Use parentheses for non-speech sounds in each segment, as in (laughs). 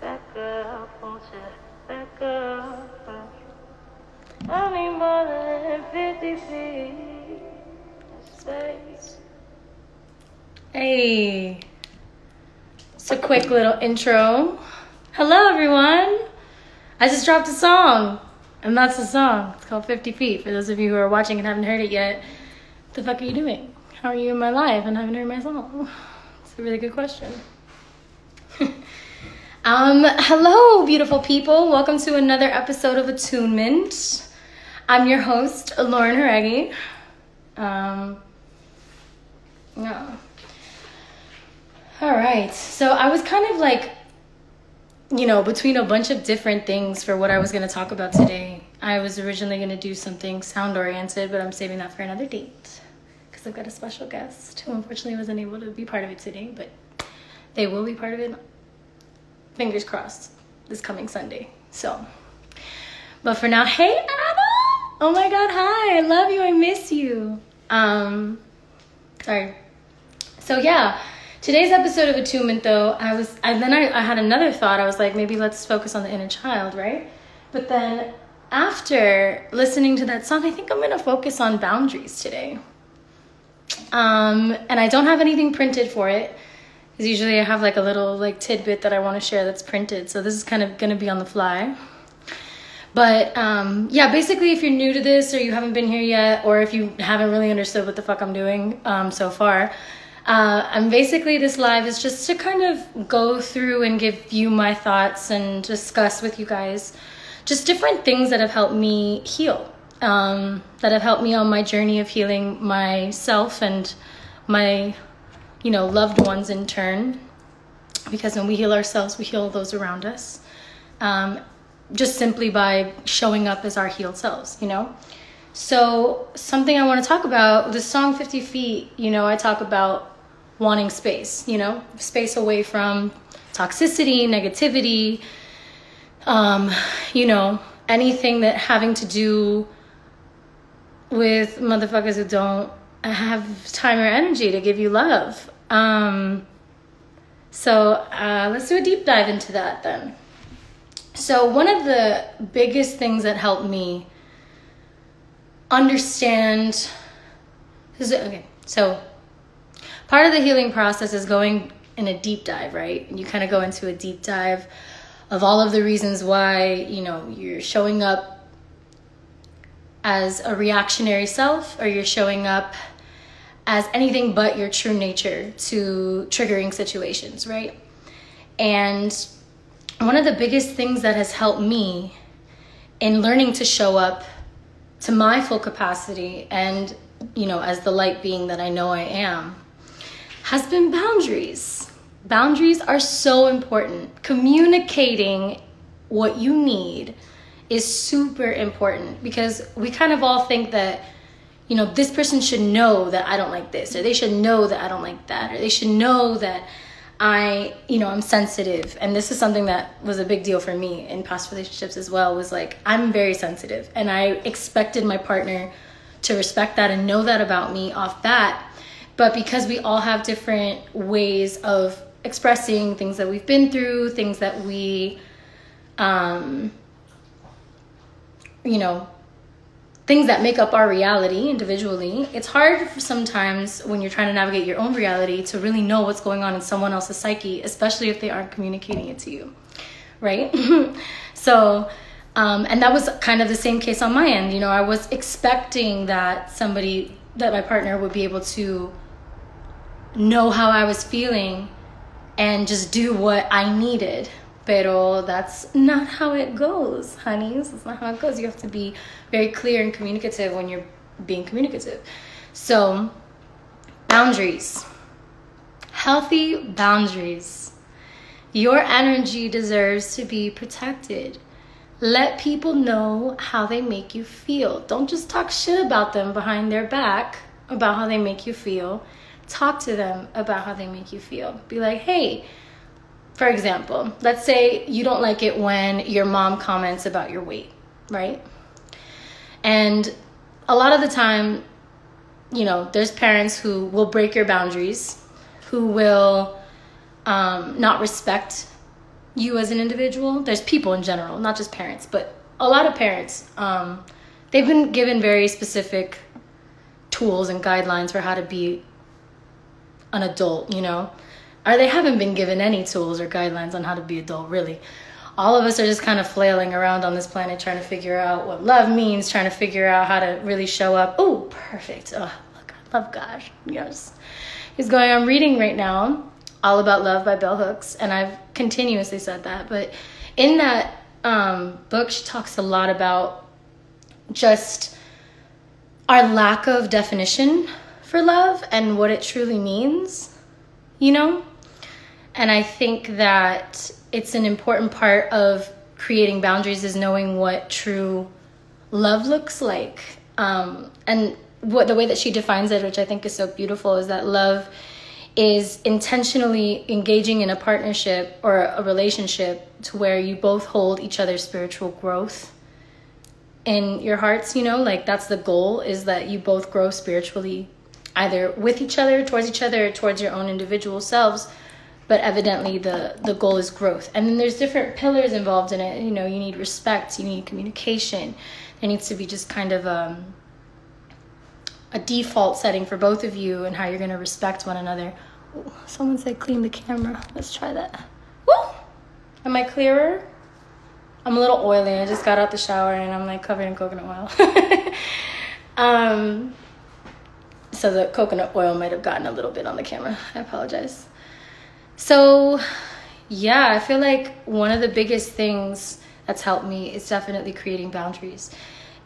back up, won't you? Back up. I need more than 50 feet of space. Hey, it's a quick little intro. Hello, everyone. I just dropped a song, and that's the song. It's called 50 Feet. For those of you who are watching and haven't heard it yet, what the fuck are you doing? How are you in my life and haven't heard my song? It's a really good question. Um, hello, beautiful people. Welcome to another episode of Attunement. I'm your host, Lauren Jauregui. Um, yeah. All right. So I was kind of like you know, between a bunch of different things for what I was going to talk about today. I was originally going to do something sound oriented, but I'm saving that for another date because I've got a special guest who unfortunately wasn't able to be part of it today, but they will be part of it. Fingers crossed this coming Sunday. So, but for now, hey Adam! Oh my god, hi! I love you. I miss you. Um, sorry. So yeah, today's episode of Attunement, though, I was, and then I, I had another thought. I was like, maybe let's focus on the inner child, right? But then after listening to that song, I think I'm gonna focus on boundaries today. Um, and I don't have anything printed for it. Because usually I have like a little like tidbit that I want to share that's printed. So this is kind of gonna be on the fly. But um, yeah, basically, if you're new to this or you haven't been here yet, or if you haven't really understood what the fuck I'm doing um, so far, uh, I'm basically this live is just to kind of go through and give you my thoughts and discuss with you guys just different things that have helped me heal, um, that have helped me on my journey of healing myself and my, you know, loved ones in turn. Because when we heal ourselves, we heal those around us. Um, just simply by showing up as our healed selves, you know? So, something I want to talk about the song 50 Feet, you know, I talk about wanting space, you know, space away from toxicity, negativity, um, you know, anything that having to do with motherfuckers who don't have time or energy to give you love. Um, so, uh, let's do a deep dive into that then. So, one of the biggest things that helped me understand is okay. So, part of the healing process is going in a deep dive, right? And you kind of go into a deep dive of all of the reasons why, you know, you're showing up as a reactionary self or you're showing up as anything but your true nature to triggering situations, right? And one of the biggest things that has helped me in learning to show up to my full capacity and you know, as the light being that I know I am, has been boundaries. Boundaries are so important. Communicating what you need is super important because we kind of all think that you know this person should know that I don't like this or they should know that I don't like that or they should know that I, you know, I'm sensitive. And this is something that was a big deal for me in past relationships as well was like I'm very sensitive and I expected my partner to respect that and know that about me off that But because we all have different ways of expressing things that we've been through, things that we um you know, things that make up our reality individually, it's hard sometimes when you're trying to navigate your own reality to really know what's going on in someone else's psyche, especially if they aren't communicating it to you, right? (laughs) so, um, and that was kind of the same case on my end. You know, I was expecting that somebody, that my partner would be able to know how I was feeling and just do what I needed Pero that's not how it goes, honeys. That's not how it goes. You have to be very clear and communicative when you're being communicative. So, boundaries. Healthy boundaries. Your energy deserves to be protected. Let people know how they make you feel. Don't just talk shit about them behind their back about how they make you feel. Talk to them about how they make you feel. Be like, hey, for example, let's say you don't like it when your mom comments about your weight, right? And a lot of the time, you know, there's parents who will break your boundaries, who will um, not respect you as an individual. There's people in general, not just parents, but a lot of parents, um, they've been given very specific tools and guidelines for how to be an adult, you know? Or they haven't been given any tools or guidelines on how to be adult really. All of us are just kind of flailing around on this planet trying to figure out what love means trying to figure out how to really show up. Oh perfect. Oh look i love god. Yes. He's going i'm reading right now all about love by bell hooks and i've continuously said that but in that um, book she talks a lot about just our lack of definition for love and what it truly means you know and I think that it's an important part of creating boundaries is knowing what true love looks like. Um, and what the way that she defines it, which I think is so beautiful, is that love is intentionally engaging in a partnership or a relationship to where you both hold each other's spiritual growth in your hearts you know like that's the goal is that you both grow spiritually either with each other towards each other towards your own individual selves but evidently the the goal is growth. And then there's different pillars involved in it. You know you need respect you need communication. There needs to be just kind of um, a default setting for both of you and how you're going to respect one another. Ooh, someone said clean the camera. Let's try that. Woo! am i clearer? I'm a little oily. I just got out the shower and i'm like covered in coconut oil. (laughs) Um so the coconut oil might have gotten a little bit on the camera. I apologize so, yeah, I feel like one of the biggest things that's helped me is definitely creating boundaries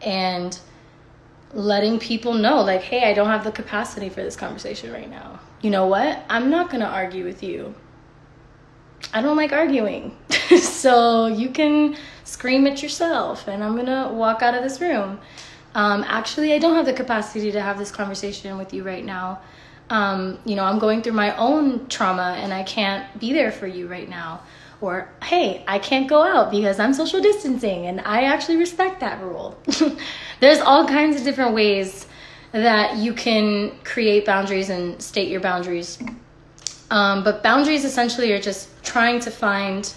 and letting people know, like, hey, I don't have the capacity for this conversation right now. You know what? I'm not gonna argue with you. I don't like arguing. (laughs) so you can scream at yourself, and I'm gonna walk out of this room. Um, actually, I don't have the capacity to have this conversation with you right now um, you know, I'm going through my own trauma and I can't be there for you right now. Or, hey, I can't go out because I'm social distancing and I actually respect that rule. (laughs) There's all kinds of different ways that you can create boundaries and state your boundaries. Um, but boundaries essentially are just trying to find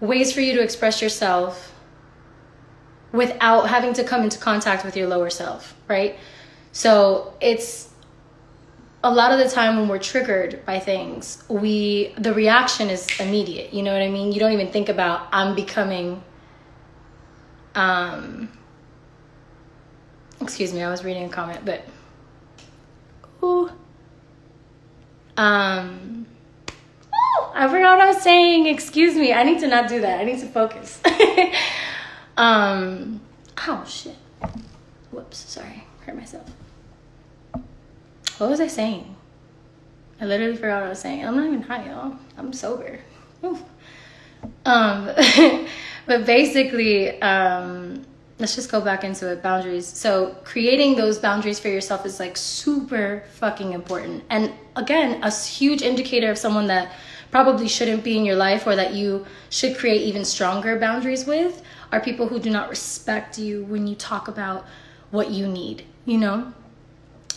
ways for you to express yourself without having to come into contact with your lower self, right? So it's a lot of the time when we're triggered by things, we the reaction is immediate. You know what I mean? You don't even think about I'm becoming um excuse me, I was reading a comment, but ooh. Um oh, I forgot what I was saying. Excuse me. I need to not do that. I need to focus. (laughs) um oh shit. Whoops, sorry. hurt myself. What was I saying? I literally forgot what I was saying. I'm not even high, y'all. I'm sober. Oof. Um, (laughs) but basically, um, let's just go back into it. Boundaries. So creating those boundaries for yourself is like super fucking important. And again, a huge indicator of someone that probably shouldn't be in your life or that you should create even stronger boundaries with are people who do not respect you when you talk about what you need, you know?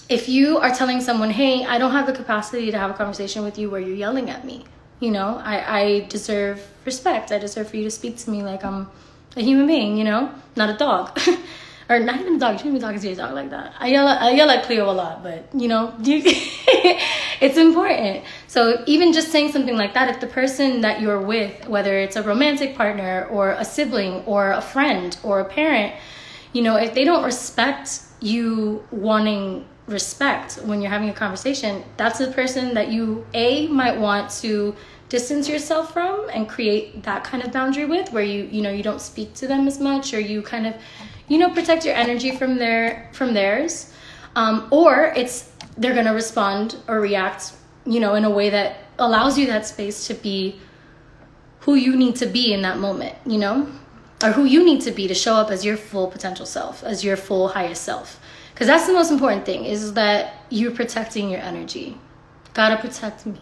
If you are telling someone, hey, I don't have the capacity to have a conversation with you where you're yelling at me, you know, I, I deserve respect. I deserve for you to speak to me like I'm a human being, you know, not a dog. (laughs) or not even a dog. You shouldn't be talking to your dog like that. I yell, at, I yell at Cleo a lot, but you know, (laughs) it's important. So even just saying something like that, if the person that you're with, whether it's a romantic partner or a sibling or a friend or a parent, you know, if they don't respect you wanting respect when you're having a conversation, that's the person that you a might want to distance yourself from and create that kind of boundary with where you you know you don't speak to them as much or you kind of you know protect your energy from their from theirs. Um, or it's they're going to respond or react you know in a way that allows you that space to be who you need to be in that moment you know or who you need to be to show up as your full potential self as your full highest self because that's the most important thing is that you're protecting your energy. Gotta protect me.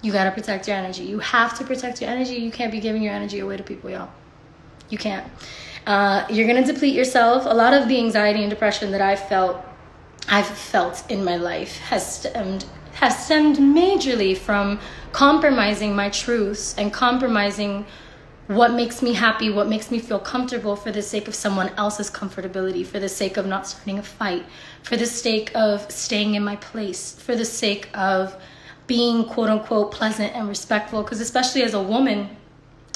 You gotta protect your energy. You have to protect your energy. You can't be giving your energy away to people y'all. You can't. Uh, you're to deplete yourself. A lot of the anxiety and depression that I've felt, I've felt in my life has stemmed has stemmed majorly from compromising my truths and compromising what makes me happy, what makes me feel comfortable for the sake of someone else's comfortability, for the sake of not starting a fight, for the sake of staying in my place, for the sake of being quote unquote pleasant and respectful. Because, especially as a woman,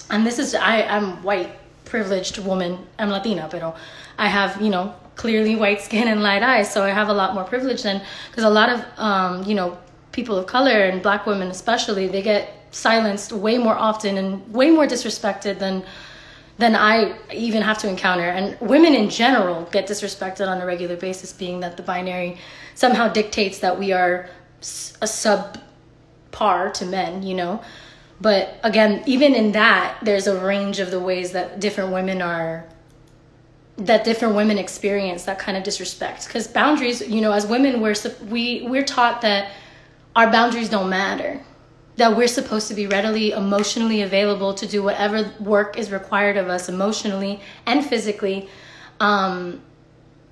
and this is, I, I'm white, privileged woman. I'm Latina, pero I have, you know, clearly white skin and light eyes, so I have a lot more privilege than because a lot of, um, you know, people of color and black women especially, they get silenced way more often and way more disrespected than than I even have to encounter. And women in general get disrespected on a regular basis, being that the binary somehow dictates that we are a subpar to men, you know. But again, even in that, there's a range of the ways that different women are that different women experience that kind of disrespect because boundaries you know as women we're we we're taught that our boundaries don't matter that we're supposed to be readily emotionally available to do whatever work is required of us emotionally and physically um,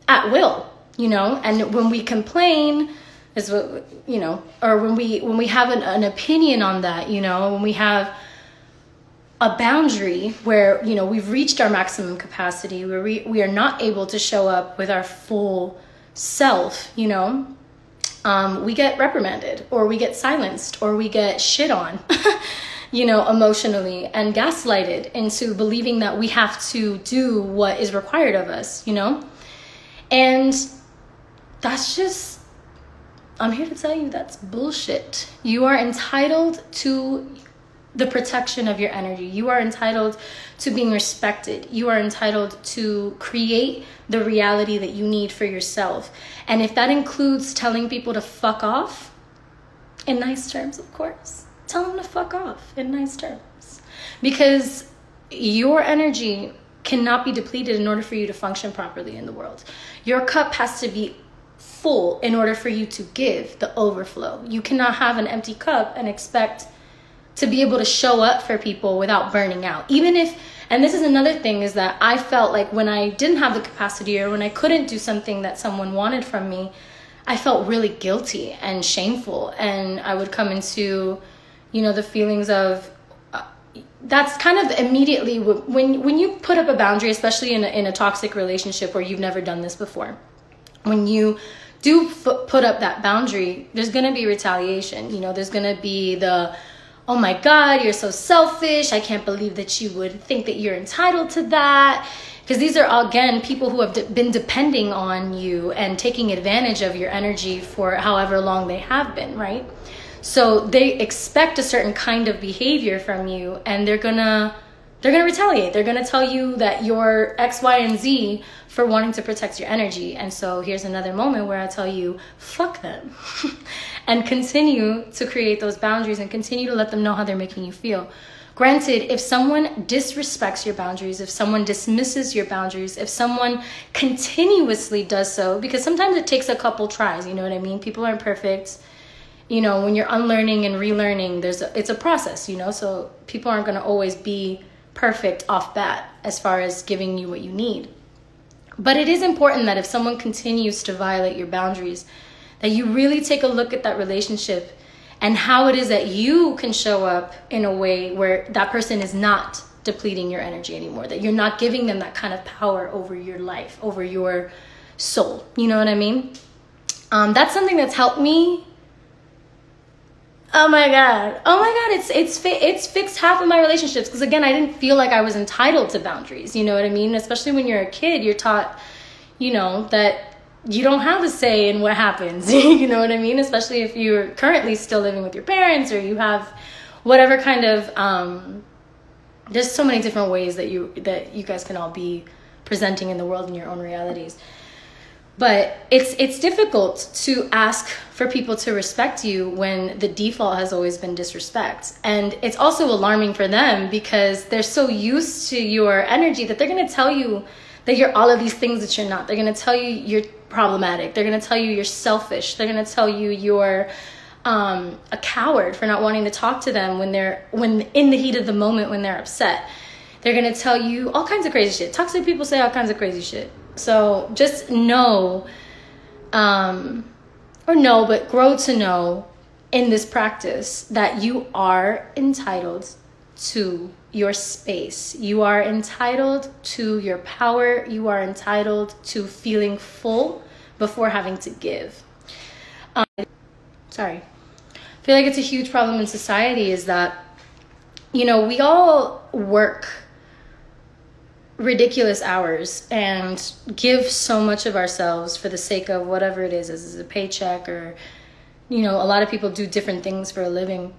at will you know? And when we complain is what you know or when we when we have an, an opinion on that you know when we have a boundary where you know we've reached our maximum capacity where we, we are not able to show up with our full self you know um, we get reprimanded or we get silenced or we get shit on (laughs) you know emotionally and gaslighted into believing that we have to do what is required of us you know and that's just I'm here to tell you that's bullshit. You are entitled to the protection of your energy. You are entitled to being respected. You are entitled to create the reality that you need for yourself. And if that includes telling people to fuck off, in nice terms, of course, tell them to fuck off in nice terms. Because your energy cannot be depleted in order for you to function properly in the world. Your cup has to be full in order for you to give the overflow. You cannot have an empty cup and expect to be able to show up for people without burning out. Even if, and this is another thing, is that I felt like when I didn't have the capacity or when I couldn't do something that someone wanted from me, I felt really guilty and shameful. And I would come into, you know, the feelings of, uh, that's kind of immediately when when you put up a boundary, especially in a, in a toxic relationship where you've never done this before. When you do put up that boundary, there's gonna be retaliation. You know, there's gonna be the, oh my God, you're so selfish. I can't believe that you would think that you're entitled to that. Because these are, again, people who have de- been depending on you and taking advantage of your energy for however long they have been, right? So they expect a certain kind of behavior from you and they're gonna they're to retaliate. They're to tell you that you're X, Y, and Z for wanting to protect your energy. And so here's another moment where I tell you, fuck them. (laughs) and continue to create those boundaries and continue to let them know how they're making you feel. Granted, if someone disrespects your boundaries, if someone dismisses your boundaries, if someone continuously does so, because sometimes it takes a couple tries, you know what I mean? People aren't perfect. You know, when you're unlearning and relearning, there's a, it's a process, you know? So people aren't going to always be perfect off bat as far as giving you what you need. But it is important that if someone continues to violate your boundaries, that you really take a look at that relationship and how it is that you can show up in a way where that person is not depleting your energy anymore, that you're not giving them that kind of power over your life, over your soul. You know what I mean? Um, that's something that's helped me. Oh my god! Oh my god! It's it's fi- it's fixed half of my relationships because again, I didn't feel like I was entitled to boundaries. You know what I mean? Especially when you're a kid, you're taught, you know, that you don't have a say in what happens. (laughs) you know what I mean? Especially if you're currently still living with your parents or you have whatever kind of um, there's so many different ways that you that you guys can all be presenting in the world in your own realities. But it's it's difficult to ask for people to respect you when the default has always been disrespect. And it's also alarming for them because they're so used to your energy that they're going to tell you that you're all of these things that you're not. They're going to tell you you're problematic. They're going to tell you you're selfish. They're going to tell you you're um, a coward for not wanting to talk to them when they're when in the heat of the moment when they're upset. They're going to tell you all kinds of crazy shit. Toxic people say all kinds of crazy shit. So just know um, or know but grow to know in this practice that you are entitled to your space. You are entitled to your power. You are entitled to feeling full before having to give. Um, sorry. I feel like it's a huge problem in society is that, you know, we all work ridiculous hours and give so much of ourselves for the sake of whatever it is, as a paycheck or, you know, a lot of people do different things for a living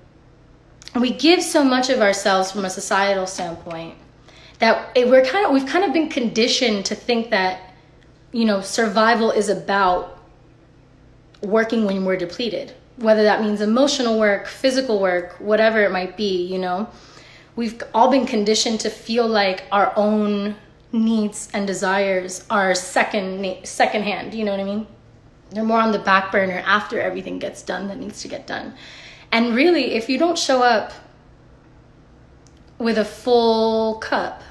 we give so much of ourselves from a societal standpoint that we're kind of we've kind of been conditioned to think that you know survival is about working when we're depleted. Whether that means emotional work physical work whatever it might be you know? We've all been conditioned to feel like our own needs and desires are second second hand you know what i mean? They're more on the back burner after everything gets done that needs to get done and really, if you don't show up with a full cup,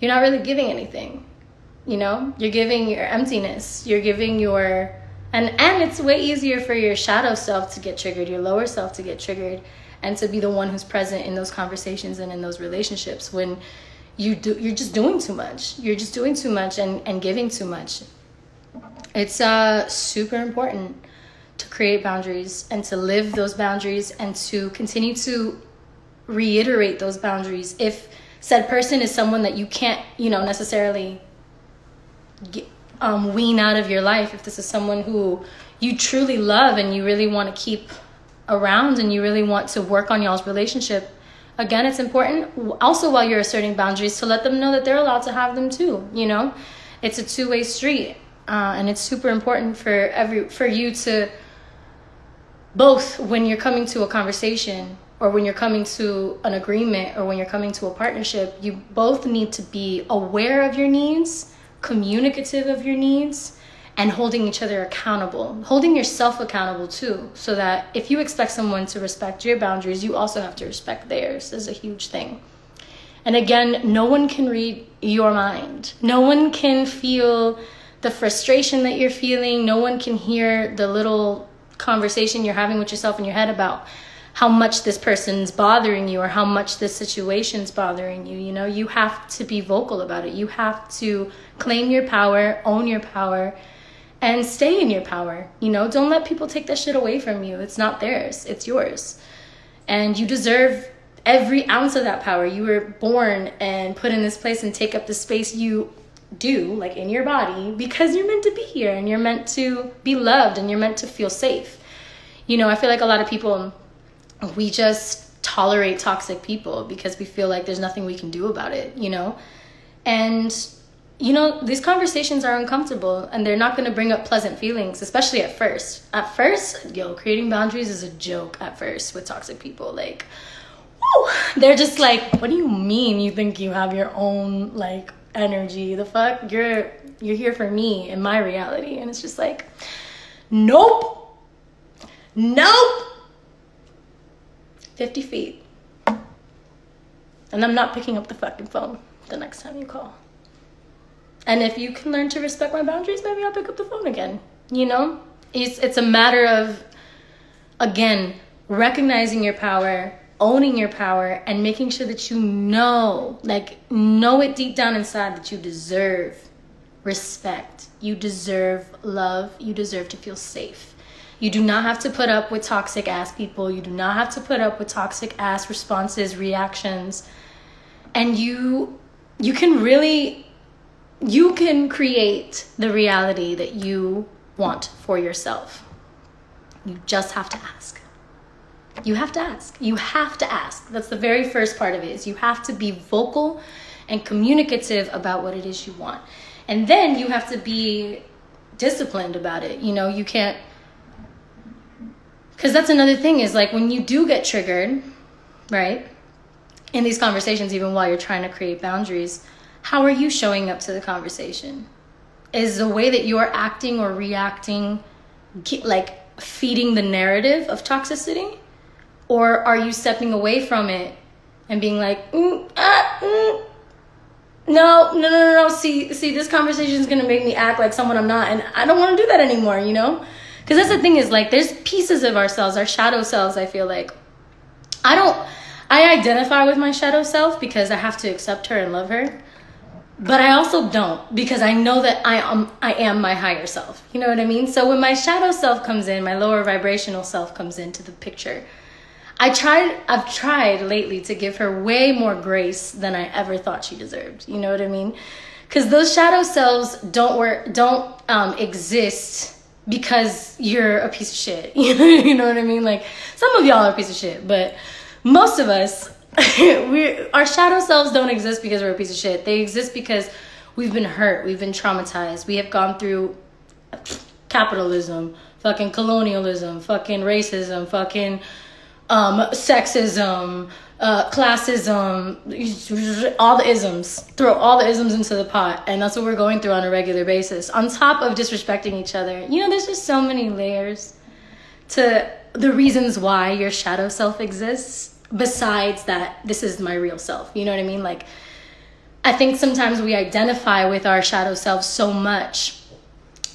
you're not really giving anything. You know, you're giving your emptiness, you're giving your and and it's way easier for your shadow self to get triggered, your lower self to get triggered and to be the one who's present in those conversations and in those relationships when you do you're just doing too much. You're just doing too much and and giving too much. It's uh super important to create boundaries and to live those boundaries and to continue to reiterate those boundaries. If said person is someone that you can't you know necessarily get, um, wean out of your life if this is someone who you truly love and you really want to keep around and you really want to work on y'all's relationship again it's important also while you're asserting boundaries to let them know that they're allowed to have them too you know? It's a two-way street uh, and it's super important for every for you to both when you're coming to a conversation or when you're coming to an agreement or when you're coming to a partnership, you both need to be aware of your needs, communicative of your needs, and holding each other accountable, holding yourself accountable too, so that if you expect someone to respect your boundaries, you also have to respect theirs, is a huge thing. And again, no one can read your mind. No one can feel the frustration that you're feeling. No one can hear the little conversation you're having with yourself in your head about how much this person's bothering you or how much this situation's bothering you. You know, you have to be vocal about it. You have to claim your power, own your power, and stay in your power. You know, don't let people take that shit away from you. It's not theirs, it's yours. And you deserve every ounce of that power. You were born and put in this place and take up the space you do, like in your body, because you're meant to be here and you're meant to be loved and you're meant to feel safe. You know, I feel like a lot of people, we just tolerate toxic people because we feel like there's nothing we can do about it, you know? And you know, these conversations are uncomfortable and they're not going to bring up pleasant feelings, especially at first. At first, yo, creating boundaries is a joke at first with toxic people. Like, they're just like, what do you mean you think you have your own, like, energy? The fuck? You're, you're here for me in my reality. And it's just like, nope, nope. 50 feet. And I'm not picking up the fucking phone the next time you call. And if you can learn to respect my boundaries, maybe I'll pick up the phone again. You know? It's it's a matter of again, recognizing your power, owning your power and making sure that you know, like know it deep down inside that you deserve respect. You deserve love. You deserve to feel safe. You do not have to put up with toxic ass people. You do not have to put up with toxic ass responses, reactions. And you you can really you can create the reality that you want for yourself. You just have to ask. You have to ask. You have to ask. That's the very first part of it is you have to be vocal and communicative about what it is you want. And then you have to be disciplined about it. You know, you can't cuz that's another thing is like when you do get triggered, right? In these conversations even while you're trying to create boundaries, how are you showing up to the conversation? Is the way that you're acting or reacting like feeding the narrative of toxicity? Or are you stepping away from it and being like, mm, ah, mm, no, no, no, no, no. See, see, this conversation is gonna make me act like someone I'm not, and I don't want to do that anymore. You know, because that's the thing is like, there's pieces of ourselves, our shadow selves. I feel like I don't. I identify with my shadow self because I have to accept her and love her but I also don't because I know that I am I am my higher self. You know what I mean? So when my shadow self comes in, my lower vibrational self comes into the picture. I tried I've tried lately to give her way more grace than I ever thought she deserved. You know what I mean? Cuz those shadow selves don't work don't um, exist because you're a piece of shit. (laughs) you know what I mean? Like some of y'all are a piece of shit, but most of us (laughs) we our shadow selves don't exist because we're a piece of shit. They exist because we've been hurt, we've been traumatized, we have gone through capitalism, fucking colonialism, fucking racism, fucking um, sexism, uh, classism, all the isms. Throw all the isms into the pot, and that's what we're going through on a regular basis. On top of disrespecting each other, you know, there's just so many layers to the reasons why your shadow self exists besides that this is my real self. You know what i mean? Like i think sometimes we identify with our shadow self so much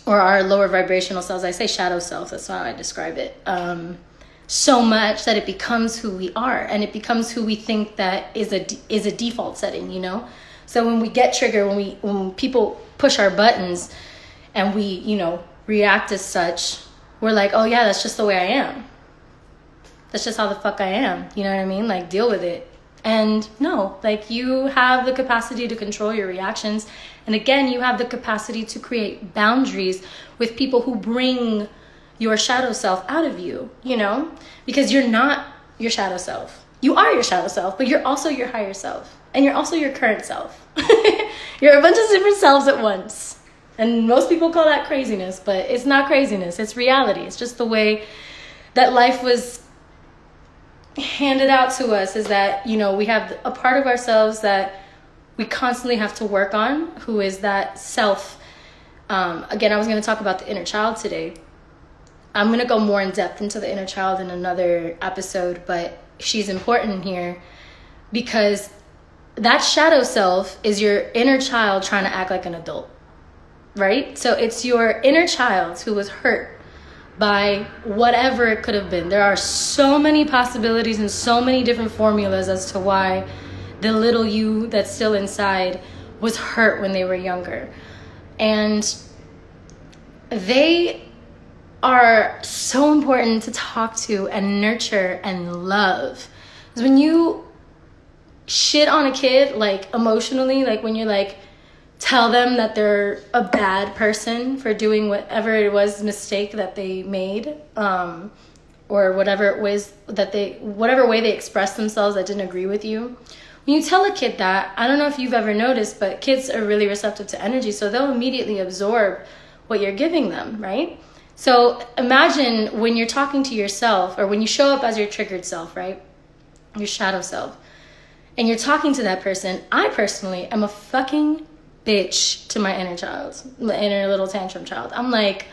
or our lower vibrational selves i say shadow self that's how i describe it. Um, so much that it becomes who we are and it becomes who we think that is a is a default setting you know so when we get triggered when we when people push our buttons and we you know react as such we're like oh yeah that's just the way i am that's just how the fuck I am. You know what I mean? Like, deal with it. And no, like, you have the capacity to control your reactions. And again, you have the capacity to create boundaries with people who bring your shadow self out of you, you know? Because you're not your shadow self. You are your shadow self, but you're also your higher self. And you're also your current self. (laughs) you're a bunch of different selves at once. And most people call that craziness, but it's not craziness. It's reality. It's just the way that life was handed out to us is that you know we have a part of ourselves that we constantly have to work on who is that self um, again i was going to talk about the inner child today i'm going to go more in depth into the inner child in another episode but she's important here because that shadow self is your inner child trying to act like an adult right so it's your inner child who was hurt by whatever it could have been. There are so many possibilities and so many different formulas as to why the little you that's still inside was hurt when they were younger. And they are so important to talk to and nurture and love. Because when you shit on a kid, like emotionally, like when you're like, tell them that they're a bad person for doing whatever it was mistake that they made um, or whatever it was that they whatever way they express themselves that didn't agree with you when you tell a kid that i don't know if you've ever noticed but kids are really receptive to energy so they'll immediately absorb what you're giving them right so imagine when you're talking to yourself or when you show up as your triggered self right your shadow self and you're talking to that person i personally am a fucking bitch to my inner child my inner little tantrum child i'm like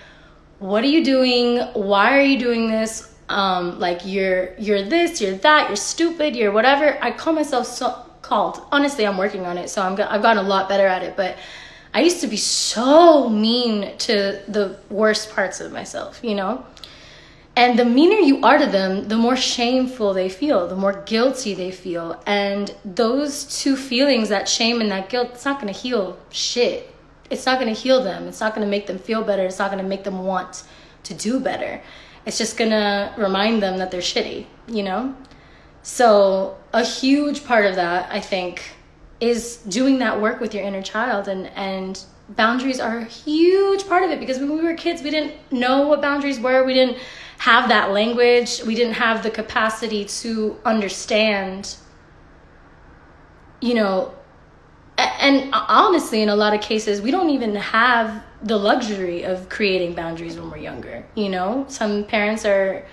what are you doing why are you doing this um, like you're you're this, you're that, you're stupid, you're whatever. I call myself so called. Honestly, I'm working on it, so I'm I've gotten a lot better at it. But I used to be so mean to the worst parts of myself, you know. And the meaner you are to them, the more shameful they feel, the more guilty they feel. And those two feelings, that shame and that guilt, it's not to heal shit. It's not to heal them. It's not to make them feel better. It's not to make them want to do better it's just gonna remind them that they're shitty, you know? So, a huge part of that, I think, is doing that work with your inner child and and boundaries are a huge part of it because when we were kids we didn't know what boundaries were we didn't have that language we didn't have the capacity to understand you know and honestly in a lot of cases we don't even have the luxury of creating boundaries when we're younger. You know, some parents are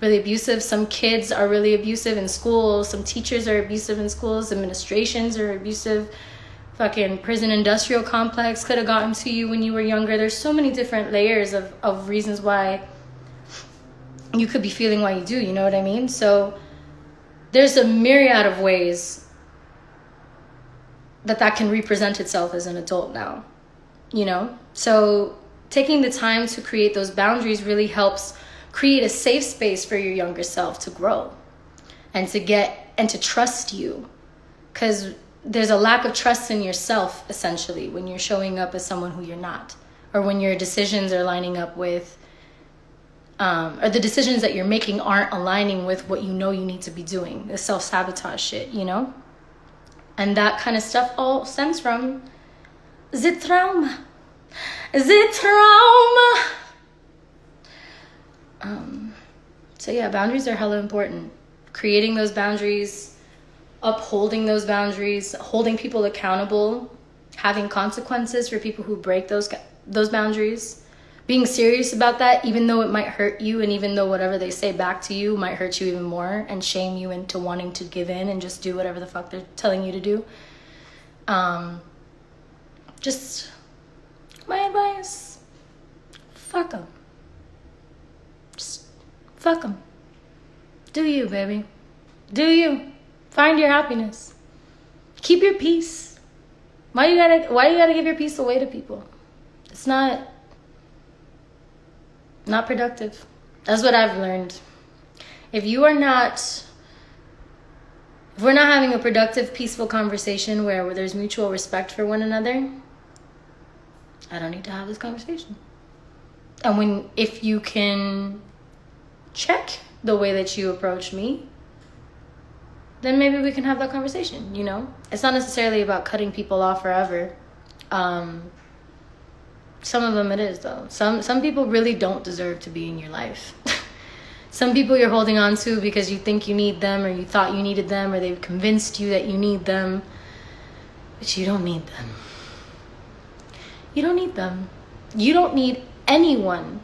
really abusive, some kids are really abusive in schools, some teachers are abusive in schools, administrations are abusive. Fucking prison industrial complex could have gotten to you when you were younger. There's so many different layers of, of reasons why you could be feeling why you do, you know what I mean? So there's a myriad of ways that that can represent itself as an adult now you know? So taking the time to create those boundaries really helps create a safe space for your younger self to grow and to get and to trust you. Because there's a lack of trust in yourself essentially when you're showing up as someone who you're not or when your decisions are lining up with um, or the decisions that you're making aren't aligning with what you know you need to be doing the self-sabotage shit you know and that kind of stuff all stems from the trauma. The trauma. Um, so yeah, boundaries are hella important. Creating those boundaries, upholding those boundaries, holding people accountable, having consequences for people who break those those boundaries. Being serious about that, even though it might hurt you, and even though whatever they say back to you might hurt you even more and shame you into wanting to give in and just do whatever the fuck they're telling you to do. Um, just my advice fuck them. Fuck them. Do you, baby. Do you. Find your happiness. Keep your peace. Why you gotta why you gotta give your peace away to people? It's not not productive. That's what I've learned. If you are not if we're not having a productive, peaceful conversation where there's mutual respect for one another, I don't need to have this conversation. And when, if you can check the way that you approach me, then maybe we can have that conversation, you know? It's not necessarily about cutting people off forever. Um, some of them it is though. Some some people really don't deserve to be in your life. (laughs) some people you're holding on to because you think you need them or you thought you needed them or they've convinced you that you need them, but you don't need them. You don't need them. You don't need anyone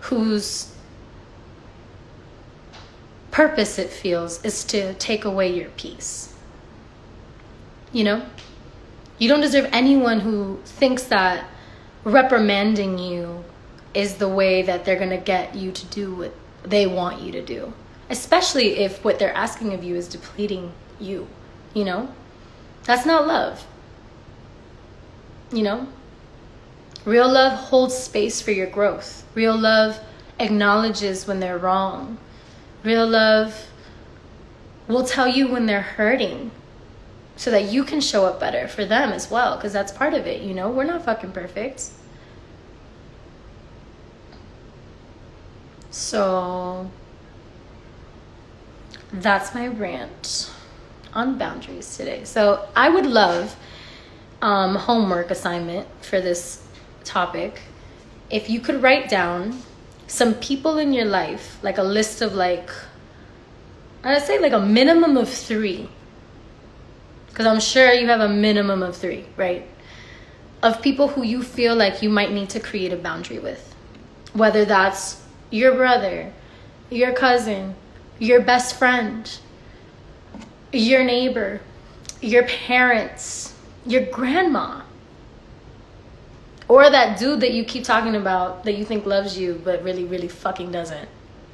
whose purpose it feels is to take away your peace. You know? You don't deserve anyone who thinks that reprimanding you is the way that they're going to get you to do what they want you to do. Especially if what they're asking of you is depleting you, you know? That's not love. You know? Real love holds space for your growth. Real love acknowledges when they're wrong. Real love will tell you when they're hurting so that you can show up better for them as well because that's part of it, you know? We're not fucking perfect. So that's my rant on boundaries today. So I would love um, homework assignment for this topic, if you could write down some people in your life, like a list of like, I'd say like a minimum of three. Because I'm sure you have a minimum of three, right? Of people who you feel like you might need to create a boundary with. Whether that's your brother, your cousin, your best friend, your neighbor, your parents, your grandma or that dude that you keep talking about that you think loves you but really really fucking doesn't.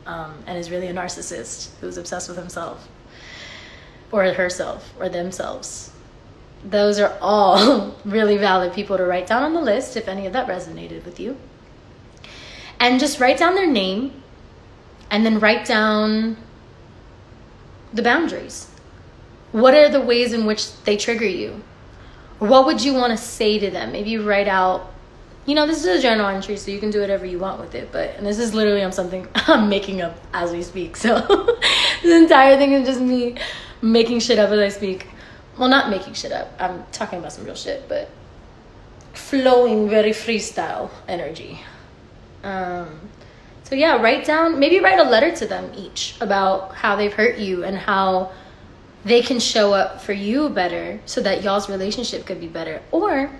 Um, and is really a narcissist who's obsessed with himself. Or herself or themselves. Those are all (laughs) really valid people to write down on the list if any of that resonated with you. And just write down their name and then write down the boundaries. What are the ways in which they trigger you? What would you want to say to them? Maybe write out you know, this is a journal entry, so you can do whatever you want with it. But and this is literally I'm something (laughs) I'm making up as we speak. So (laughs) this entire thing is just me making shit up as I speak. Well, not making shit up. I'm talking about some real shit, but flowing very freestyle energy. Um, so yeah, write down. Maybe write a letter to them each about how they've hurt you and how they can show up for you better, so that y'all's relationship could be better. Or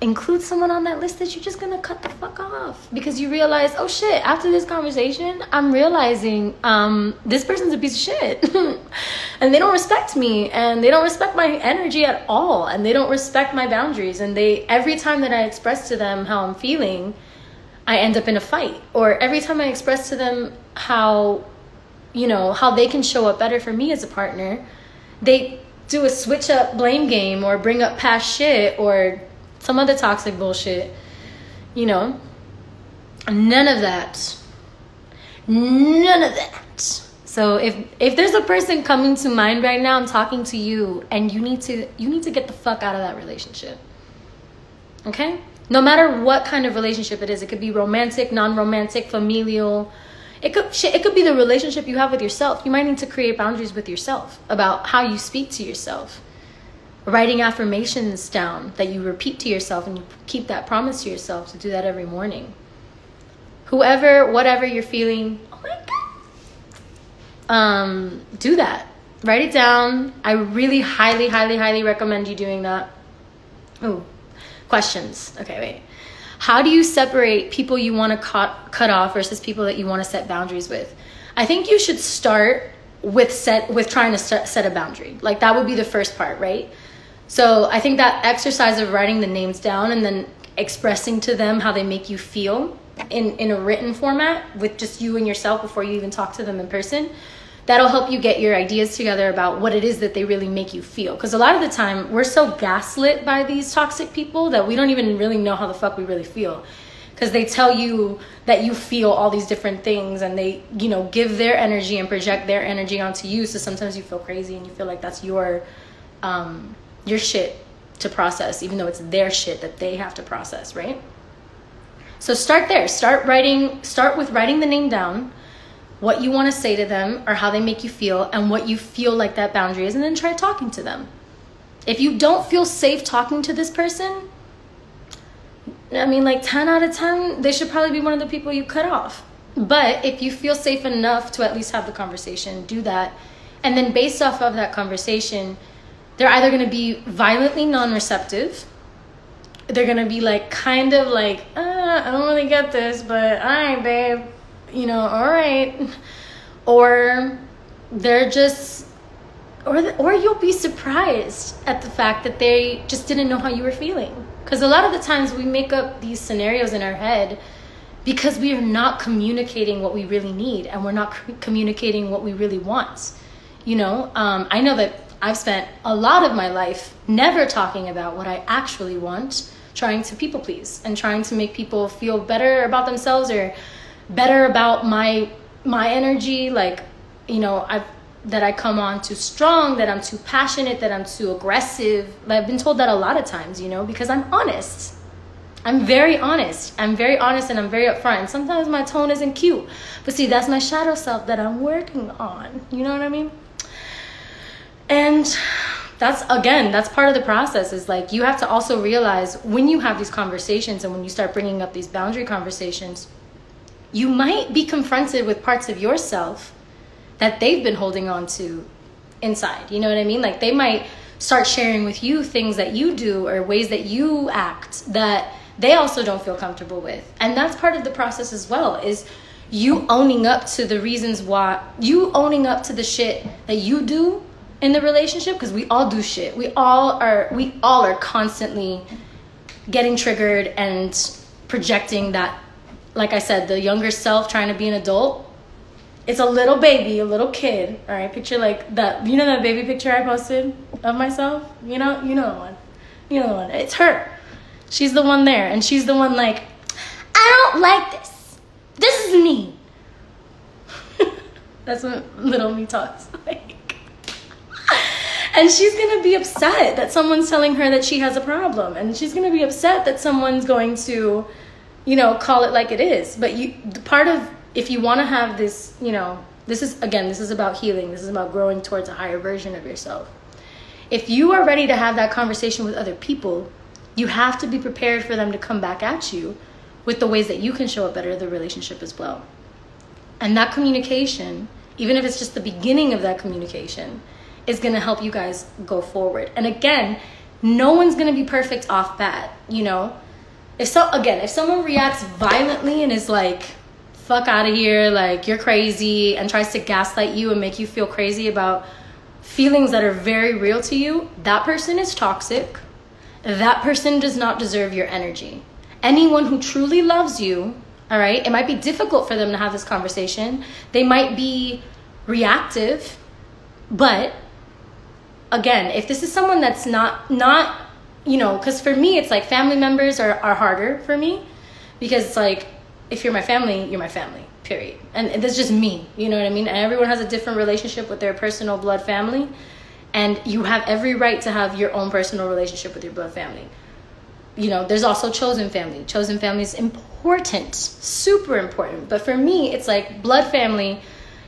include someone on that list that you're just gonna cut the fuck off because you realize, oh shit, after this conversation, I'm realizing um, this person's a piece of shit. (laughs) and they don't respect me and they don't respect my energy at all and they don't respect my boundaries. And they every time that I express to them how I'm feeling, I end up in a fight. Or every time I express to them how, you know, how they can show up better for me as a partner, they do a switch up blame game or bring up past shit or some other toxic bullshit. You know, none of that. None of that. So if if there's a person coming to mind right now, I'm talking to you and you need to you need to get the fuck out of that relationship. Okay? No matter what kind of relationship it is, it could be romantic, non-romantic, familial. It could it could be the relationship you have with yourself. You might need to create boundaries with yourself about how you speak to yourself writing affirmations down that you repeat to yourself and you keep that promise to yourself to do that every morning. Whoever, whatever you're feeling, oh my God, um, do that. Write it down. I really highly, highly, highly recommend you doing that. Oh, questions. Okay, wait. How do you separate people you want to cut, cut off versus people that you want to set boundaries with? I think you should start with set with trying to set, set a boundary. Like that would be the first part, right? So I think that exercise of writing the names down and then expressing to them how they make you feel in, in a written format with just you and yourself before you even talk to them in person, that'll help you get your ideas together about what it is that they really make you feel. Because a lot of the time, we're so gaslit by these toxic people that we don't even really know how the fuck we really feel. Because they tell you that you feel all these different things and they, you know, give their energy and project their energy onto you. So sometimes you feel crazy and you feel like that's your, um, your shit to process, even though it's their shit that they have to process, right? So start there. Start writing, start with writing the name down, what you want to say to them or how they make you feel, and what you feel like that boundary is, and then try talking to them. If you don't feel safe talking to this person, I mean, like 10 out of 10, they should probably be one of the people you cut off. But if you feel safe enough to at least have the conversation, do that. And then based off of that conversation, they're either going to be violently non-receptive they're going to be like kind of like uh, i don't really get this but all right babe you know all right (laughs) or they're just or the, or you'll be surprised at the fact that they just didn't know how you were feeling. Because a lot of the times we make up these scenarios in our head because we are not communicating what we really need and we're not communicating what we really want you know? Um, i know that I've spent a lot of my life never talking about what I actually want, trying to people please and trying to make people feel better about themselves or better about my my energy like you know I've that I come on too strong, that I'm too passionate, that I'm too aggressive. I've been told that a lot of times, you know, because I'm honest. I'm very honest. I'm very honest and I'm very upfront. And sometimes my tone isn't cute. But see, that's my shadow self that I'm working on. You know what I mean? And that's again, that's part of the process is like you have to also realize when you have these conversations and when you start bringing up these boundary conversations, you might be confronted with parts of yourself that they've been holding on to inside. You know what I mean? Like they might start sharing with you things that you do or ways that you act that they also don't feel comfortable with. And that's part of the process as well is you owning up to the reasons why you owning up to the shit that you do in the relationship because we all do shit. We all are we all are constantly getting triggered and projecting that like I said, the younger self trying to be an adult. It's a little baby, a little kid. All right, picture like that. You know that baby picture I posted of myself. You know, you know the one. You know the one. It's her. She's the one there, and she's the one like, I don't like this. This is me. (laughs) That's what little me talks (laughs) like. And she's gonna be upset that someone's telling her that she has a problem, and she's gonna be upset that someone's going to you know, call it like it is. But you, the part of, if you want to have this, you know, this is, again, this is about healing. This is about growing towards a higher version of yourself. If you are ready to have that conversation with other people, you have to be prepared for them to come back at you with the ways that you can show up better the relationship as well. And that communication, even if it's just the beginning of that communication, is going to help you guys go forward. And again, no one's going to be perfect off bat, you know? if so again if someone reacts violently and is like fuck out of here like you're crazy and tries to gaslight you and make you feel crazy about feelings that are very real to you that person is toxic that person does not deserve your energy anyone who truly loves you all right it might be difficult for them to have this conversation they might be reactive but again if this is someone that's not not you know, because for me, it's like family members are, are harder for me because it's like, if you're my family, you're my family, period. And that's just me, you know what I mean? And everyone has a different relationship with their personal blood family. And you have every right to have your own personal relationship with your blood family. You know, there's also chosen family. Chosen family is important, super important. But for me, it's like blood family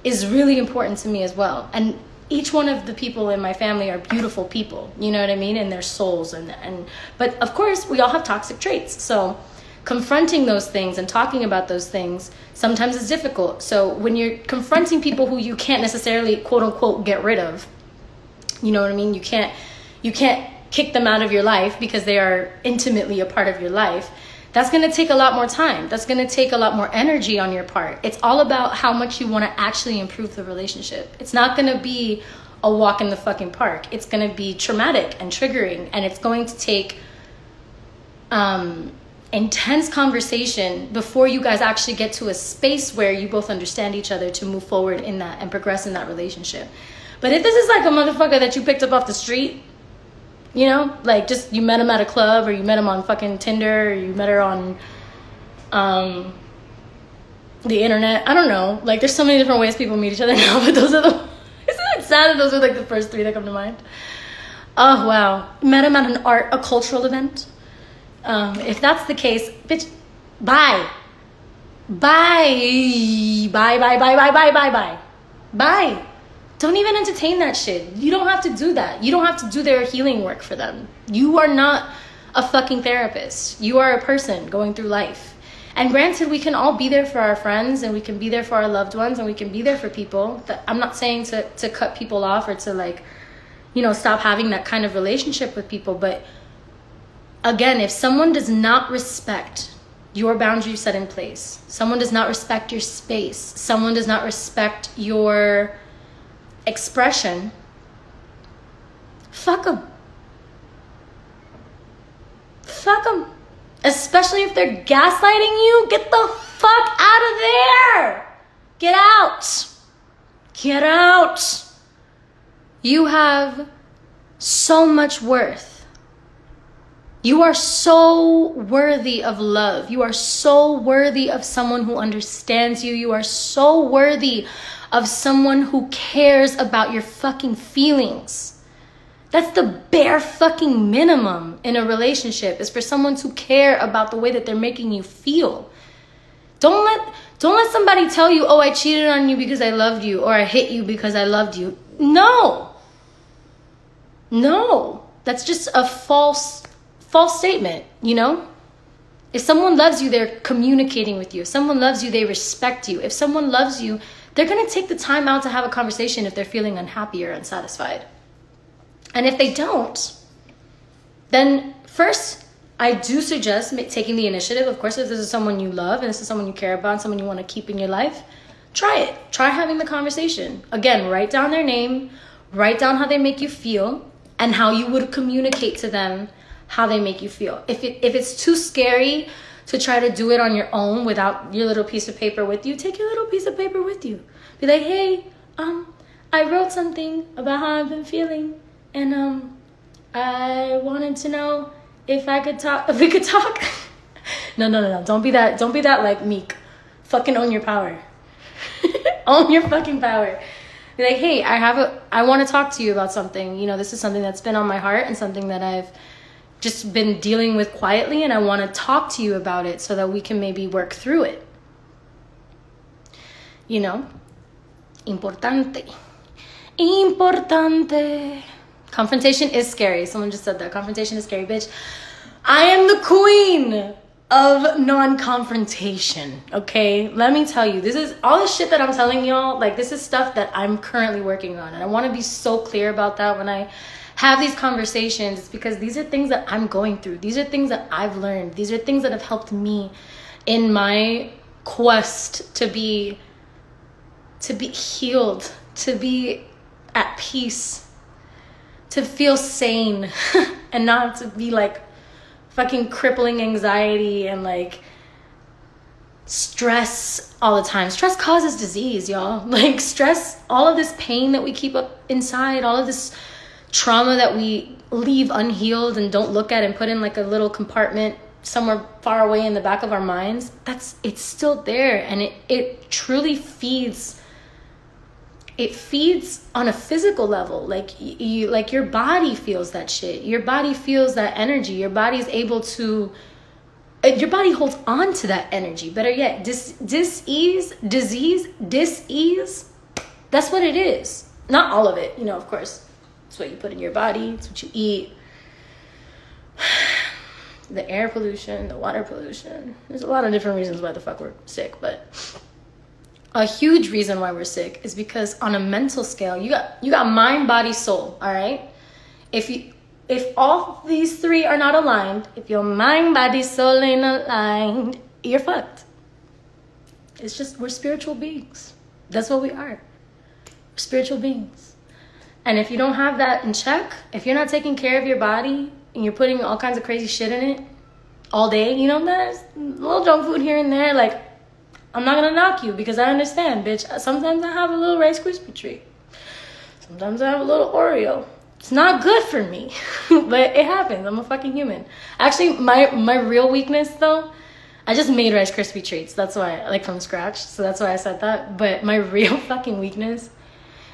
is really important to me as well. And each one of the people in my family are beautiful people you know what i mean and their souls and and but of course we all have toxic traits so confronting those things and talking about those things sometimes is difficult. So when you're confronting people who you can't necessarily quote unquote get rid of you know what i mean you can't you can't kick them out of your life because they are intimately a part of your life that's going to take a lot more time. That's going to take a lot more energy on your part. It's all about how much you want to actually improve the relationship. It's not going to be a walk in the fucking park. It's going to be traumatic and triggering, and it's going to take um, intense conversation before you guys actually get to a space where you both understand each other to move forward in that and progress in that relationship. But if this is like a motherfucker that you picked up off the street you know, like just you met him at a club or you met him on fucking Tinder or you met her on um the internet. I don't know. Like there's so many different ways people meet each other (laughs) now, but those are the isn't it sad that those are like the first three that come to mind? Oh wow. Met him at an art a cultural event. Um, if that's the case, bitch, bye. Bye. Bye bye bye bye bye bye bye. Bye don't even entertain that shit. You don't have to do that. You don't have to do their healing work for them. You are not a fucking therapist. You are a person going through life. And granted, we can all be there for our friends and we can be there for our loved ones and we can be there for people. I'm not saying to, to cut people off or to like, you know, stop having that kind of relationship with people. But again, if someone does not respect your boundaries set in place, someone does not respect your space, someone does not respect your expression, fuck them. Fuck them. Especially if they're gaslighting you, get the fuck out of there. Get out. Get out. You have so much worth. You are so worthy of love. You are so worthy of someone who understands you. You are so worthy of someone who cares about your fucking feelings. That's the bare fucking minimum in a relationship is for someone to care about the way that they're making you feel. Don't let don't let somebody tell you, "Oh, I cheated on you because I loved you," or "I hit you because I loved you." No. No. That's just a false false statement, you know? If someone loves you, they're communicating with you. If someone loves you, they respect you. If someone loves you, they're going to take the time out to have a conversation if they're feeling unhappy or unsatisfied. And if they don't, then first, I do suggest taking the initiative. Of course, if this is someone you love and this is someone you care about, someone you want to keep in your life, try it. Try having the conversation. Again, write down their name, write down how they make you feel, and how you would communicate to them how they make you feel. If it, if it's too scary to try to do it on your own without your little piece of paper with you, take your little piece of paper with you. Be like, "Hey, um I wrote something about how I've been feeling and um I wanted to know if I could talk (laughs) if we could talk." (laughs) no, no, no, no. Don't be that don't be that like meek. Fucking own your power. (laughs) own your fucking power. Be like, "Hey, I have a I want to talk to you about something. You know, this is something that's been on my heart and something that I've just been dealing with quietly, and I want to talk to you about it so that we can maybe work through it. You know? Importante. Importante. Confrontation is scary. Someone just said that. Confrontation is scary, bitch. I am the queen of non-confrontation okay let me tell you this is all the shit that i'm telling y'all like this is stuff that i'm currently working on and i want to be so clear about that when i have these conversations because these are things that I'm going through. These are things that I've learned. These are things that have helped me in my quest to be to be healed, to be at peace, to feel sane (laughs) and not to be like fucking crippling anxiety and like stress all the time. Stress causes disease, y'all. (laughs) Like stress, all of this pain that we keep up inside, all of this trauma that we leave unhealed and don't look at and put in like a little compartment somewhere far away in the back of our minds that's it's still there and it it truly feeds it feeds on a physical level. Like you like your body feels that shit. Your body feels that energy. Your body is able to uh, your body holds on to that energy. Better yet dis dis-ease disease dis-ease that's what it is. Not all of it you know of course it's what you put in your body, it's what you eat. (sighs) The air pollution, the water pollution. There's a lot of different reasons why the fuck we're sick, but a huge reason why we're sick is because on a mental scale, you got you got mind, body, soul, all right? If you if all these three are not aligned, if your mind, body, soul ain't aligned, you're fucked. It's just we're spiritual beings. That's what we are. We're spiritual beings. And if you don't have that in check, if you're not taking care of your body and you're putting all kinds of crazy shit in it all day, you know, there's a little junk food here and there. Like, I'm not gonna knock you because I understand, bitch. Sometimes I have a little Rice Krispie treat. Sometimes I have a little Oreo. It's not good for me, (laughs) but it happens. I'm a fucking human. Actually, my my real weakness though, I just made Rice Krispie treats. That's why, like from scratch. So that's why I said that. But my (laughs) real fucking weakness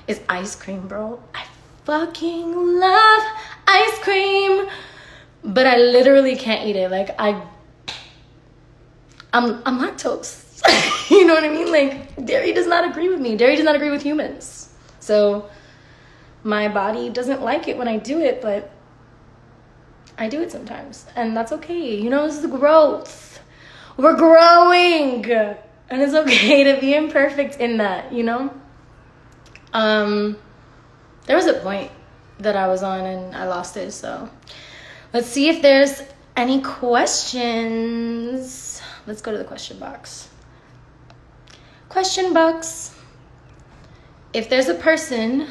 is ice cream, bro. I fucking love ice cream, but I literally can't eat it. Like I, I'm I'm lactose. (laughs) you know what I mean? Like dairy does not agree with me. Dairy does not agree with humans. So my body doesn't like it when I do it, but I do it sometimes, and that's okay. You know, this is growth. We're growing, and it's okay (laughs) to be imperfect in that. You know. Um, there was a point that I was on and I lost it. So let's see if there's any questions. Let's go to the question box. Question box. If there's a person,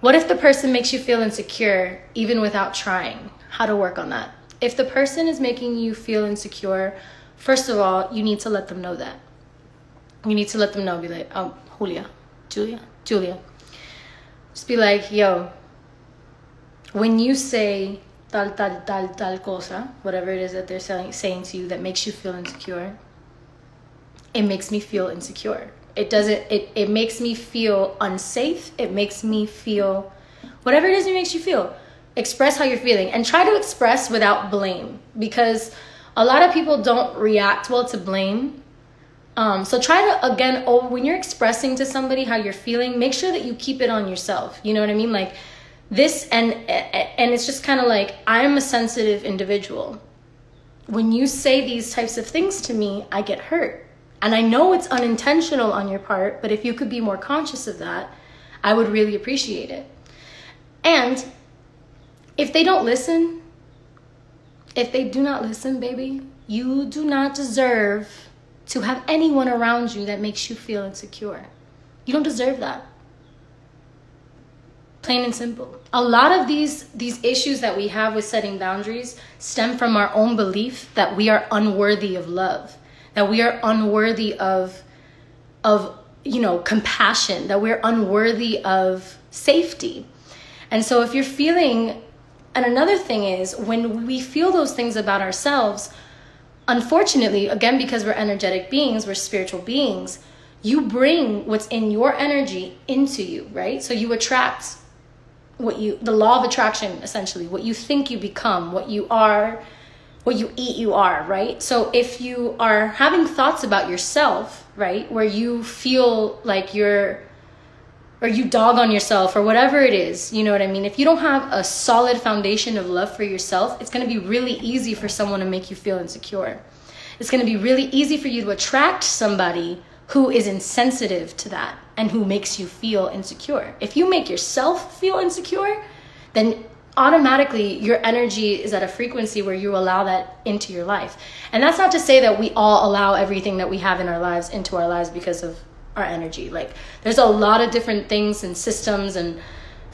what if the person makes you feel insecure even without trying? How to work on that? If the person is making you feel insecure, first of all, you need to let them know that. You need to let them know, be like, oh, Julia, Julia, Julia, just be like, yo, when you say tal, tal, tal, tal cosa, whatever it is that they're saying, saying to you that makes you feel insecure, it makes me feel insecure. It doesn't, it, it makes me feel unsafe. It makes me feel whatever it is it makes you feel. Express how you're feeling and try to express without blame because a lot of people don't react well to blame um, so try to again, oh, when you're expressing to somebody how you're feeling, make sure that you keep it on yourself. You know what I mean? Like this, and and it's just kind of like I'm a sensitive individual. when you say these types of things to me, I get hurt. And I know it's unintentional on your part, but if you could be more conscious of that, I would really appreciate it. And if they don't listen, if they do not listen, baby, you do not deserve to have anyone around you that makes you feel insecure. You don't deserve that. Plain and simple. A lot of these these issues that we have with setting boundaries stem from our own belief that we are unworthy of love, that we are unworthy of of you know, compassion, that we're unworthy of safety. And so if you're feeling and another thing is when we feel those things about ourselves, unfortunately, again, because we're energetic beings, we're spiritual beings, you bring what's in your energy into you, right? So you attract what you, the law of attraction, essentially, what you think you become, what you are, what you eat, you are, right? So if you are having thoughts about yourself, right, where you feel like you're, or you dog on yourself or whatever it is, you know what I mean? If you don't have a solid foundation of love for yourself, it's gonna be really easy for someone to make you feel insecure. It's gonna be really easy for you to attract somebody who is insensitive to that and who makes you feel insecure. If you make yourself feel insecure, then automatically your energy is at a frequency where you allow that into your life. And that's not to say that we all allow everything that we have in our lives into our lives because of our energy. Like there's a lot of different things and systems and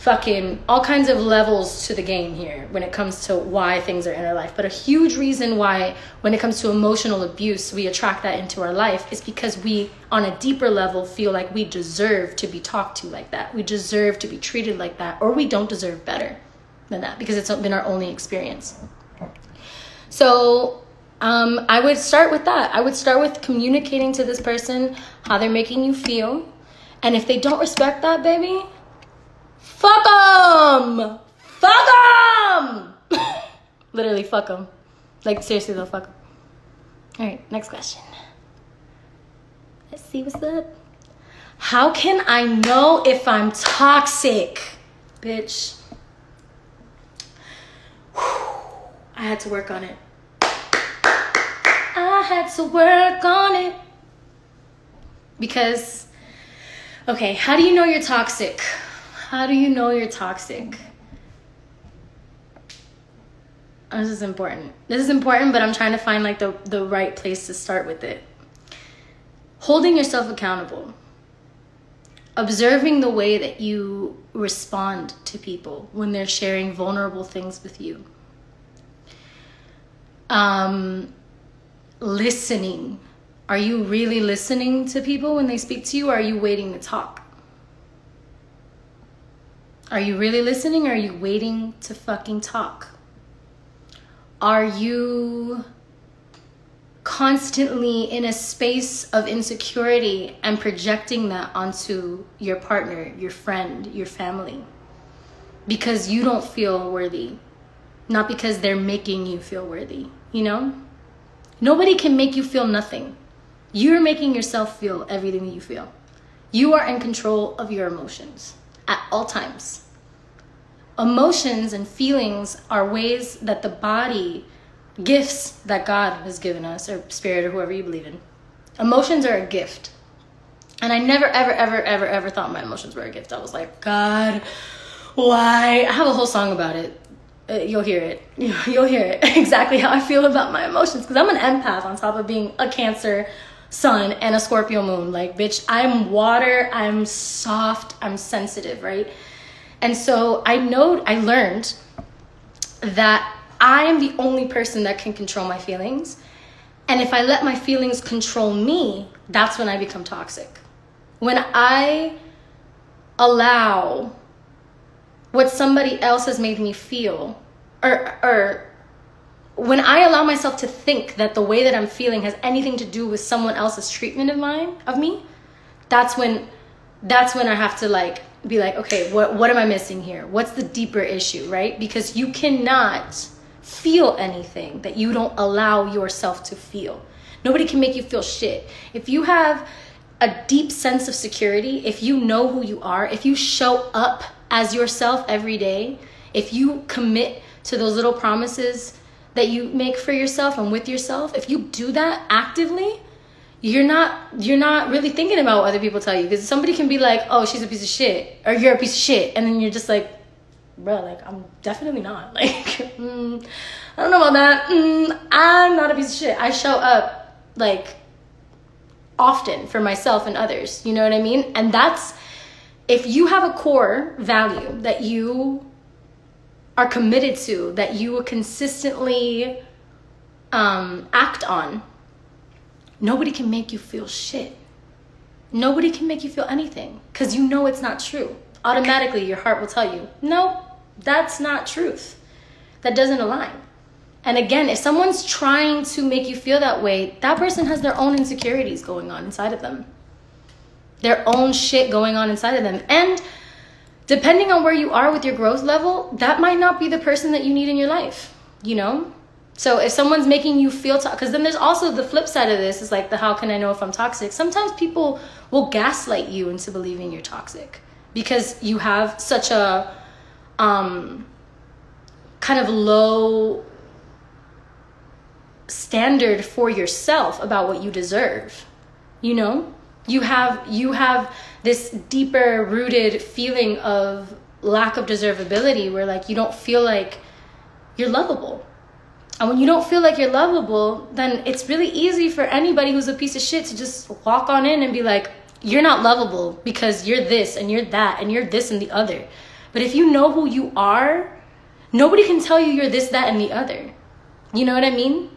fucking all kinds of levels to the game here when it comes to why things are in our life. But a huge reason why when it comes to emotional abuse we attract that into our life is because we on a deeper level feel like we deserve to be talked to like that. We deserve to be treated like that or we don't deserve better than that because it's been our only experience. So um, I would start with that. I would start with communicating to this person how they're making you feel. And if they don't respect that, baby, fuck them! Fuck them! (laughs) Literally, fuck them. Like, seriously, though, fuck them. All right, next question. Let's see what's up. How can I know if I'm toxic? Bitch. (sighs) I had to work on it. Had to work on it. Because, okay, how do you know you're toxic? How do you know you're toxic? This is important. This is important, but I'm trying to find like the, the right place to start with it. Holding yourself accountable. Observing the way that you respond to people when they're sharing vulnerable things with you. Um, listening. Are you really listening to people when they speak to you, or are you waiting to talk? Are you really listening, or are you waiting to fucking talk? Are you constantly in a space of insecurity and projecting that onto your partner, your friend, your family? Because you don't feel worthy, not because they're making you feel worthy, you know? Nobody can make you feel nothing. You're making yourself feel everything that you feel. You are in control of your emotions at all times. Emotions and feelings are ways that the body, gifts that God has given us, or spirit, or whoever you believe in. Emotions are a gift. And I never, ever, ever, ever, ever thought my emotions were a gift. I was like, God, why? I have a whole song about it. Uh, you'll hear it. (laughs) You'll hear it (laughs) exactly how I feel about my emotions because I'm an empath on top of being a Cancer sun and a Scorpio moon. Like, bitch, I'm water, I'm soft, I'm sensitive, right? And so I know, I learned that I am the only person that can control my feelings. And if I let my feelings control me, that's when I become toxic. When I allow what somebody else has made me feel or or when I allow myself to think that the way that I'm feeling has anything to do with someone else's treatment of mine of me, that's when that's when I have to like be like, okay, what what am I missing here? What's the deeper issue, right? Because you cannot feel anything that you don't allow yourself to feel. Nobody can make you feel shit. If you have a deep sense of security, if you know who you are, if you show up as yourself every day, if you commit to those little promises that you make for yourself and with yourself, if you do that actively, you're not you're not really thinking about what other people tell you because somebody can be like, "Oh, she's a piece of shit," or "You're a piece of shit," and then you're just like, "Bro, like I'm definitely not." (laughs) Like, mm, I don't know about that. Mm, I'm not a piece of shit. I show up like often for myself and others. You know what I mean? And that's if you have a core value that you are committed to, that you consistently um, act on, nobody can make you feel shit. Nobody can make you feel anything because you know it's not true. Automatically, your heart will tell you, no, that's not truth. That doesn't align. And again, if someone's trying to make you feel that way, that person has their own insecurities going on inside of them their own shit going on inside of them. And depending on where you are with your growth level, that might not be the person that you need in your life, you know? So if someone's making you feel toxic, because then there's also the flip side of this is like the how can I know if I'm toxic? Sometimes people will gaslight you into believing you're toxic because you have such a um, kind of low standard for yourself about what you deserve, you know? You have you have this deeper rooted feeling of lack of deservability where like you don't feel like you're lovable. And when you don't feel like you're lovable then it's really easy for anybody who's a piece of shit to just walk on in and be like you're not lovable because you're this and you're that and you're this and the other. But if you know who you are nobody can tell you you're this that and the other. You know what i mean?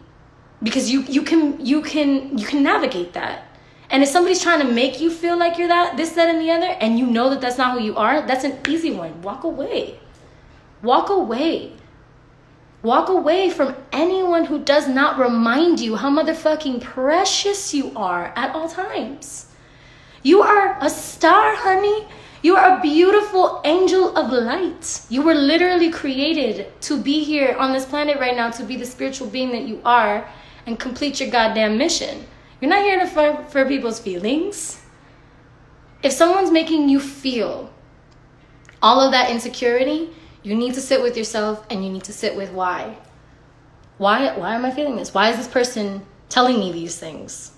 Because you you can you can you can navigate that and if somebody's trying to make you feel like you're that, this, that, and the other, and you know that that's not who you are, that's an easy one. Walk away. Walk away. Walk away from anyone who does not remind you how motherfucking precious you are at all times. You are a star, honey. You are a beautiful angel of light. You were literally created to be here on this planet right now, to be the spiritual being that you are and complete your goddamn mission. You're not here to for, for people's feelings. If someone's making you feel all of that insecurity, you need to sit with yourself and you need to sit with why. Why why am I feeling this? Why is this person telling me these things?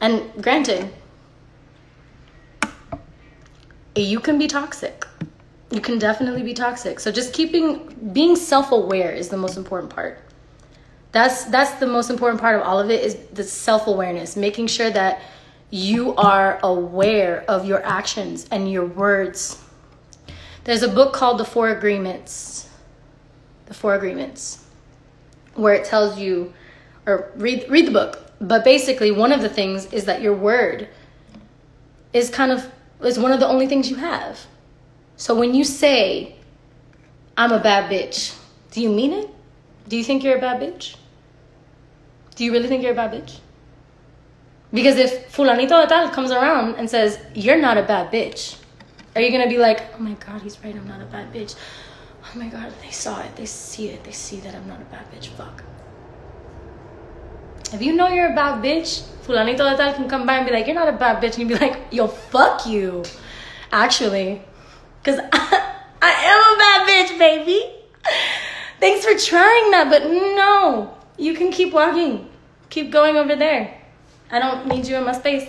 And granted, you can be toxic. You can definitely be toxic. So just keeping being self-aware is the most important part that's that's the most important part of all of it is the self-awareness making sure that you are aware of your actions and your words. There's a book called the four agreements. The four agreements where it tells you or read read the book. But basically one of the things is that your word is kind of is one of the only things you have. So when you say i'm a bad bitch do you mean it? Do you think you're a bad bitch do you really think you're a bad bitch? Because if fulanito de tal comes around and says, you're not a bad bitch, are you gonna be like, oh my god, he's right, I'm not a bad bitch. Oh my god, they saw it, they see it, they see that I'm not a bad bitch, fuck. If you know you're a bad bitch, fulanito de tal can come by and be like, you're not a bad bitch, and you'd be like, yo, fuck you. Actually, because I, (laughs) I am a bad bitch, baby. Thanks for trying that, but no, you can keep walking. Keep going over there. I don't need you in my space.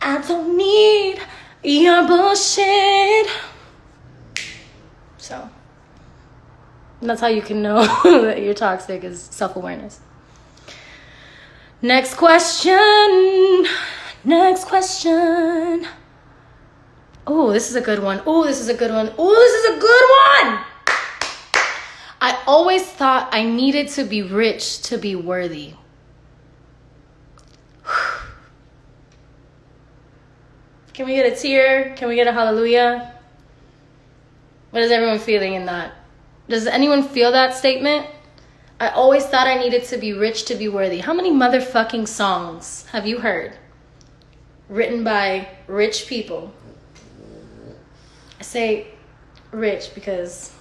I don't need your bullshit. So, that's how you can know (laughs) that you're toxic is self awareness. Next question. Next question. Oh, this is a good one. Oh, this is a good one. Oh, this is a good one. I always thought I needed to be rich to be worthy. (sighs) Can we get a tear? Can we get a hallelujah? What is everyone feeling in that? Does anyone feel that statement? I always thought I needed to be rich to be worthy. How many motherfucking songs have you heard written by rich people? I say rich because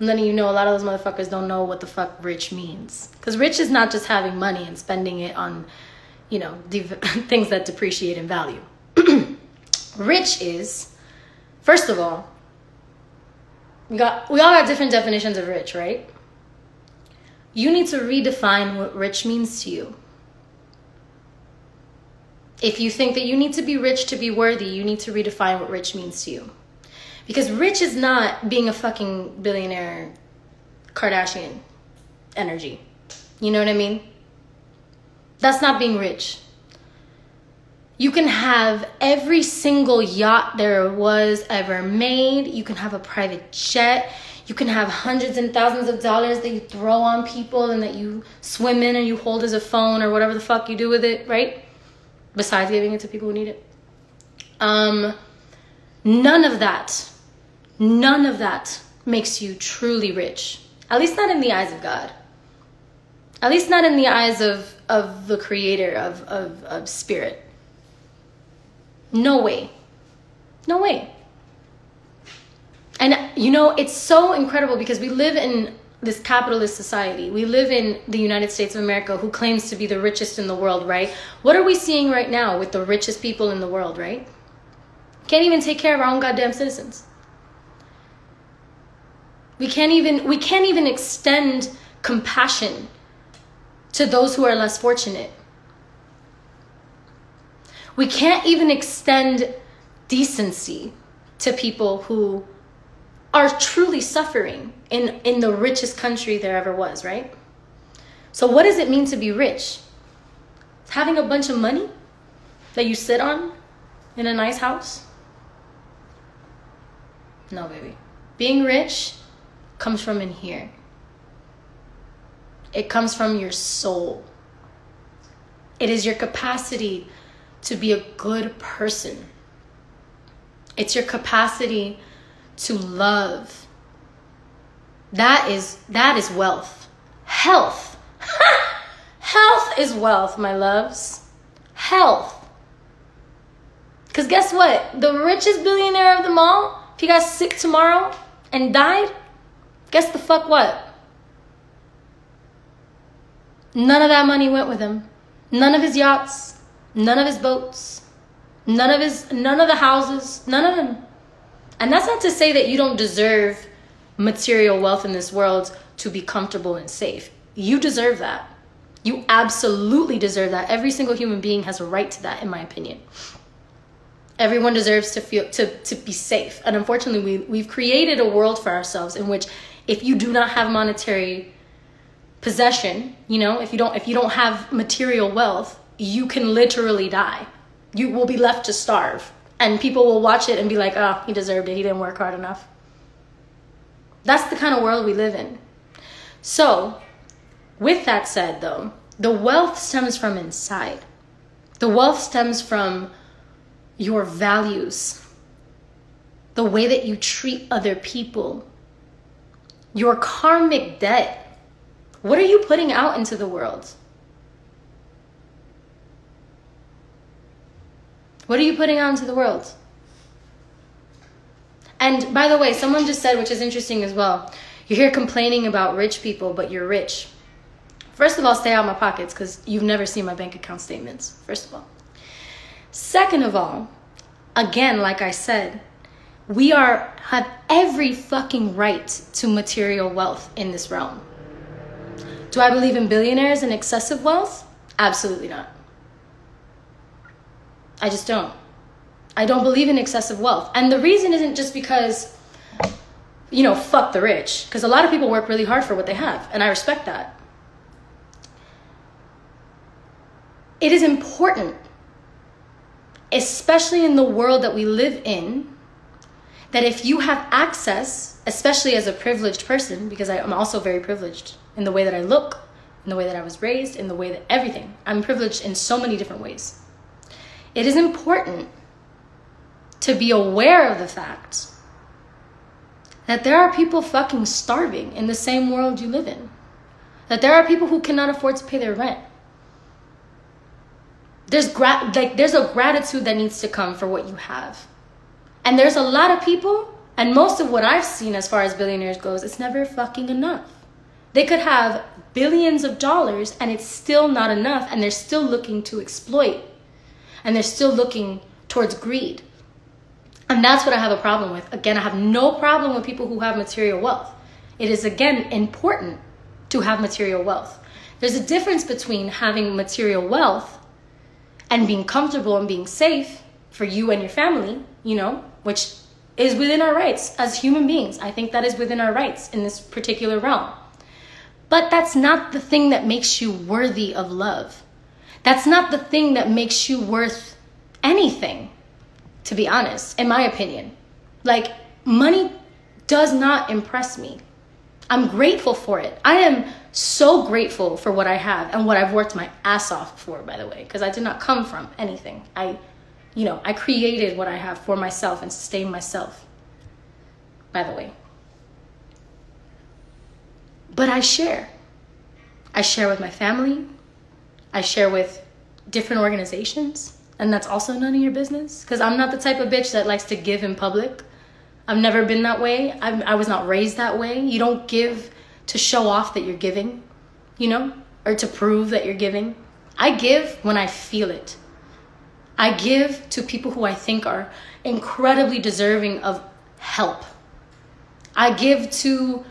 I'm letting you know a lot of those motherfuckers don't know what the fuck rich means. Because rich is not just having money and spending it on, you know, (laughs) things that depreciate in value. (clears throat) rich is, first of all, we got we all got different definitions of rich, right? you need to redefine what rich means to you. If you think that you need to be rich to be worthy, you need to redefine what rich means to you. Because rich is not being a fucking billionaire Kardashian energy. You know what I mean? That's not being rich. You can have every single yacht there was ever made. You can have a private jet. You can have hundreds and thousands of dollars that you throw on people and that you swim in and you hold as a phone or whatever the fuck you do with it, right? Besides giving it to people who need it. Um, none of that, none of that makes you truly rich. At least not in the eyes of God. At least not in the eyes of, of the creator of, of, of spirit. No way. No way. And you know, it's so incredible because we live in this capitalist society. We live in the United States of America who claims to be the richest in the world, right? What are we seeing right now with the richest people in the world, right? Can't even take care of our own goddamn citizens. We can't even we can't even extend compassion to those who are less fortunate. We can't even extend decency to people who are truly suffering in, in the richest country there ever was, right? So, what does it mean to be rich? It's having a bunch of money that you sit on in a nice house? No, baby. Being rich comes from in here, it comes from your soul. It is your capacity to be a good person. It's your capacity to love. That is that is wealth. Health. (laughs) Health is wealth, my loves. Health. Cuz guess what? The richest billionaire of them all, if he got sick tomorrow and died, guess the fuck what? None of that money went with him. None of his yachts, none of his boats, none of his none of the houses, none of them. And that's not to say that you don't deserve material wealth in this world to be comfortable and safe. You deserve that. You absolutely deserve that. Every single human being has a right to that in my opinion. Everyone deserves to feel to to be safe. And unfortunately, we we've created a world for ourselves in which if you do not have monetary possession, you know, if you don't if you don't have material wealth, you can literally die. You will be left to starve. And people will watch it and be like, oh, he deserved it. He didn't work hard enough. That's the kind of world we live in. So, with that said, though, the wealth stems from inside. The wealth stems from your values, the way that you treat other people, your karmic debt. What are you putting out into the world? What are you putting out into the world? And by the way, someone just said, which is interesting as well, you're here complaining about rich people, but you're rich. First of all, stay out of my pockets because you've never seen my bank account statements, first of all. Second of all, again, like I said, we are have every fucking right to material wealth in this realm. Do I believe in billionaires and excessive wealth? Absolutely not. I just don't. I don't believe in excessive wealth. And the reason isn't just because, you know, fuck the rich. Because a lot of people work really hard for what they have. And I respect that. It is important, especially in the world that we live in, that if you have access, especially as a privileged person, because I, am also very privileged in the way that I look, in the way that I was raised, in the way that everything. I'm privileged in so many different ways it is important to be aware of the fact that there are people fucking starving in the same world you live in. That there are people who cannot afford to pay their rent. There's gra- like there's a gratitude that needs to come for what you have. And there's a lot of people, and most of what I've seen as far as billionaires goes, it's never fucking enough. They could have billions of dollars and it's still not enough and they're still looking to exploit and they're still looking towards greed. And that's what I have a problem with. Again, I have no problem with people who have material wealth. It is, again, important to have material wealth. There's a difference between having material wealth and being comfortable and being safe for you and your family, you know, which is within our rights as human beings. I think that is within our rights in this particular realm. But that's not the thing that makes you worthy of love. That's not the thing that makes you worth anything, to be honest, in my opinion. Like, money does not impress me. I'm grateful for it. I am so grateful for what I have and what I've worked my ass off for, by the way, because I did not come from anything. I, you know, I created what I have for myself and sustain myself, by the way. But I share. I share with my family. I share with different organizations. And that's also none of your business. Because I'm not the type of bitch that likes to give in public. I've never been that way. I'm, I was not raised that way. You don't give to show off that you're giving, you know, or to prove that you're giving. I give when I feel it. I give to people who I think are incredibly deserving of help. I give to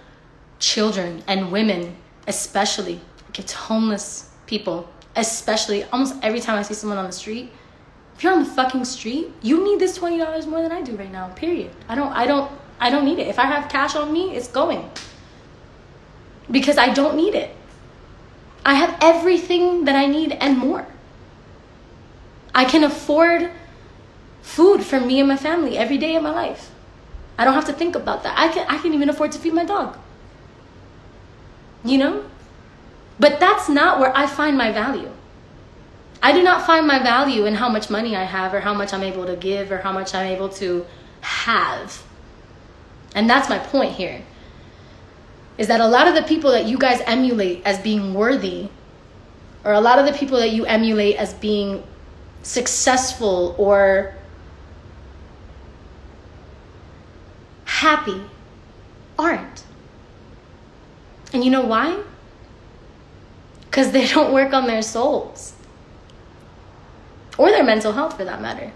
children and women, especially. I give to homeless people, especially. Almost every time I see someone on the street, if you're on the fucking street, you need this twenty dollars more than I do right now. Period. I don't. I don't. I don't need it. If I have cash on me, it's going. Because I don't need it. I have everything that I need and more. I can afford food for me and my family every day of my life. I don't have to think about that. I can I can even afford to feed my dog. You know? But that's not where I find my value. I do not find my value in how much money I have or how much I'm able to give or how much I'm able to have. And that's my point here. Is that a lot of the people that you guys emulate as being worthy, or a lot of the people that you emulate as being successful or happy, aren't. And you know why? Because they (laughs) don't work on their souls or their mental health for that matter.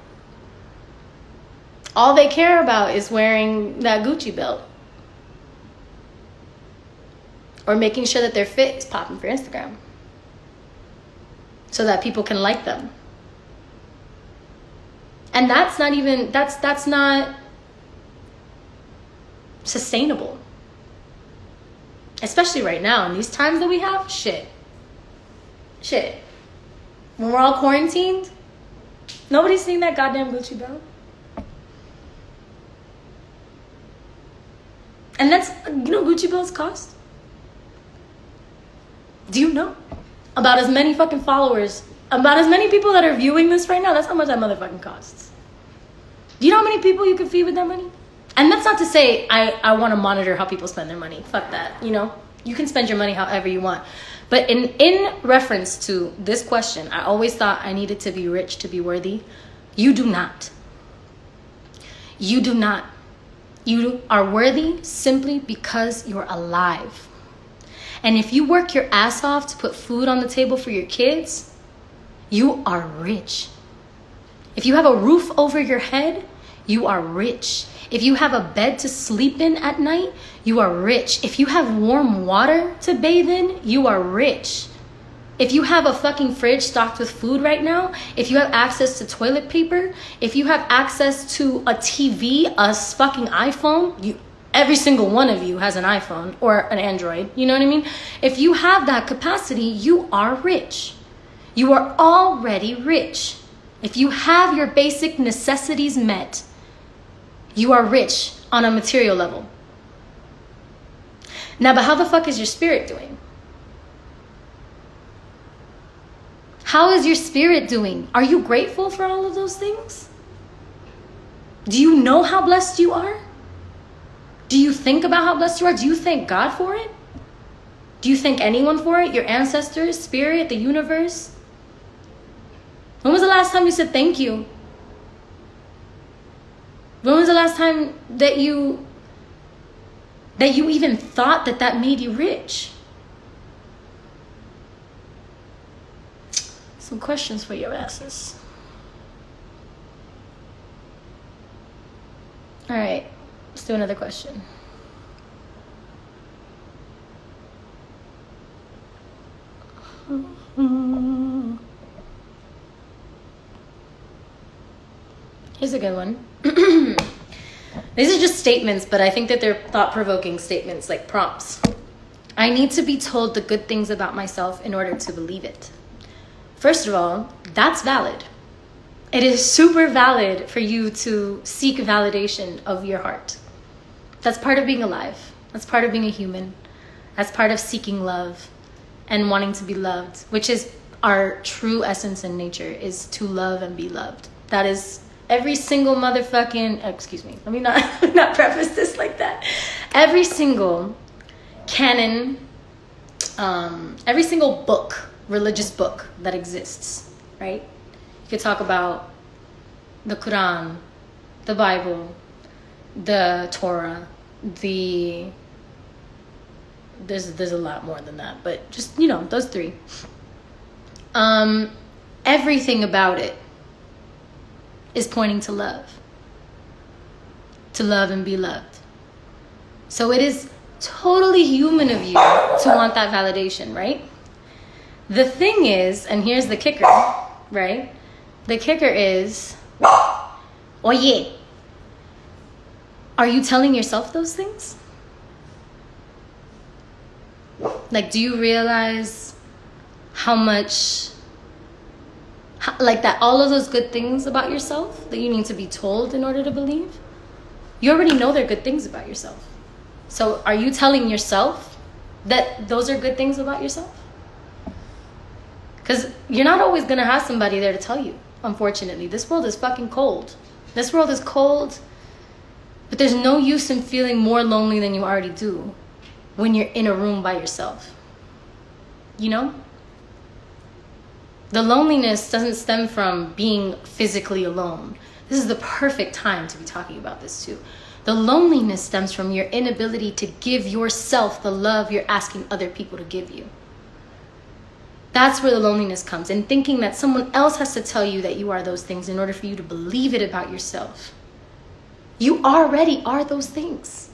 All they care about is wearing that Gucci belt or making sure that their fit is popping for Instagram so that people can like them. And that's not even that's that's not sustainable. Especially right now in these times that we have, shit. Shit. When we're all quarantined, Nobody's seeing that goddamn Gucci belt. And that's, you know, Gucci belts cost? Do you know? About as many fucking followers, about as many people that are viewing this right now, that's how much that motherfucking costs. Do you know how many people you can feed with that money? And that's not to say I, I want to monitor how people spend their money. Fuck that. You know, you can spend your money however you want. But in, in reference to this question, I always thought I needed to be rich to be worthy. You do not. You do not. You are worthy simply because you're alive. And if you work your ass off to put food on the table for your kids, you are rich. If you have a roof over your head, you are rich. If you have a bed to sleep in at night, you are rich. If you have warm water to bathe in, you are rich. If you have a fucking fridge stocked with food right now, if you have access to toilet paper, if you have access to a TV, a fucking iPhone, you every single one of you has an iPhone or an Android, you know what I mean? If you have that capacity, you are rich. You are already rich. If you have your basic necessities met, you are rich on a material level. Now, but how the fuck is your spirit doing? How is your spirit doing? Are you grateful for all of those things? Do you know how blessed you are? Do you think about how blessed you are? Do you thank God for it? Do you thank anyone for it? Your ancestors, spirit, the universe? When was the last time you said thank you? When was the last time that you that you even thought that that made you rich? Some questions for your asses. All right, let's do another question. (laughs) Here's a good one. (clears throat) These are just statements, but I think that they're thought provoking statements, like prompts. I need to be told the good things about myself in order to believe it. First of all, that's valid. It is super valid for you to seek validation of your heart. That's part of being alive. That's part of being a human. That's part of seeking love and wanting to be loved, which is our true essence in nature is to love and be loved. That is every single motherfucking excuse me let me not (laughs) not preface this like that. Every single canon um, every single book religious book that exists right? You could talk about the quran the bible the torah the there's there's a lot more than that but just you know those three. Um everything about it is pointing to love. To love and be loved. So it is totally human of you to want that validation, right? The thing is, and here's the kicker, right? The kicker is, yeah. Are you telling yourself those things? Like, do you realize how much like that all of those good things about yourself that you need to be told in order to believe you already know they're good things about yourself. So are you telling yourself that those are good things about yourself? Because you're not always going to have somebody there to tell you unfortunately. This world is fucking cold. This world is cold but there's no use in feeling more lonely than you already do when you're in a room by yourself. You know the loneliness doesn't stem from being physically alone. This is the perfect time to be talking about this too. The loneliness stems from your inability to give yourself the love you're asking other people to give you. That's where the loneliness comes, and thinking that someone else has to tell you that you are those things in order for you to believe it about yourself. You already are those things.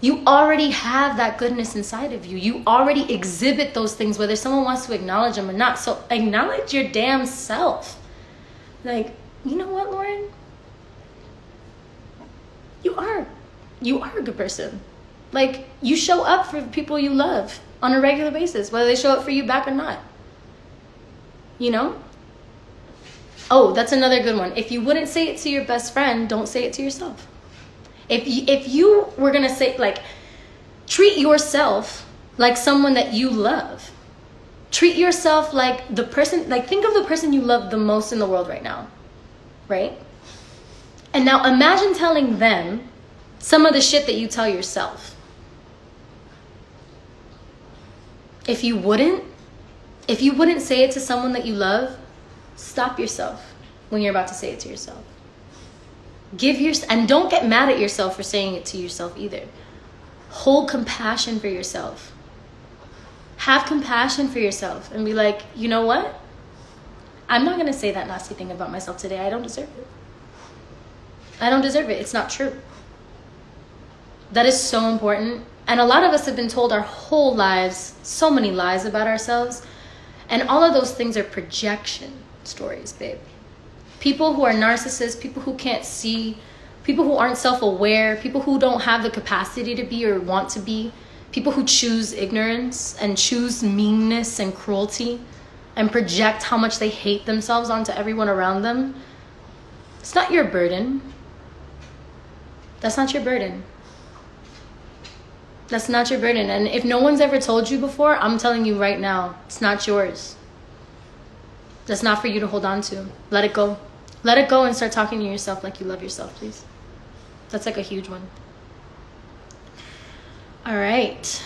You already have that goodness inside of you. You already exhibit those things, whether someone wants to acknowledge them or not. So acknowledge your damn self. Like, you know what, Lauren? You are. You are a good person. Like, you show up for people you love on a regular basis, whether they show up for you back or not. You know? Oh, that's another good one. If you wouldn't say it to your best friend, don't say it to yourself. If you, if you were gonna say like, treat yourself like someone that you love. Treat yourself like the person, like think of the person you love the most in the world right now, right? And now imagine telling them some of the shit that you tell yourself. If you wouldn't, if you wouldn't say it to someone that you love, stop yourself when you're about to say it to yourself. Give your and don't get mad at yourself for saying it to yourself either. Hold compassion for yourself. Have compassion for yourself and be like, you know what? I'm not gonna say that nasty thing about myself today. I don't deserve it. I don't deserve it. It's not true. That is so important. And a lot of us have been told our whole lives so many lies about ourselves. And all of those things are projection stories, babe people who are narcissists, people who can't see, people who aren't self aware, people who don't have the capacity to be or want to be, people who choose ignorance and choose meanness and cruelty and project how much they hate themselves onto everyone around them. It's not your burden. That's not your burden. That's not your burden. And if no one's ever told you before, I'm telling you right now, it's not yours. That's not for you to hold on to. Let it go. Let it go and start talking to yourself like you love yourself, please. That's like a huge one. All right.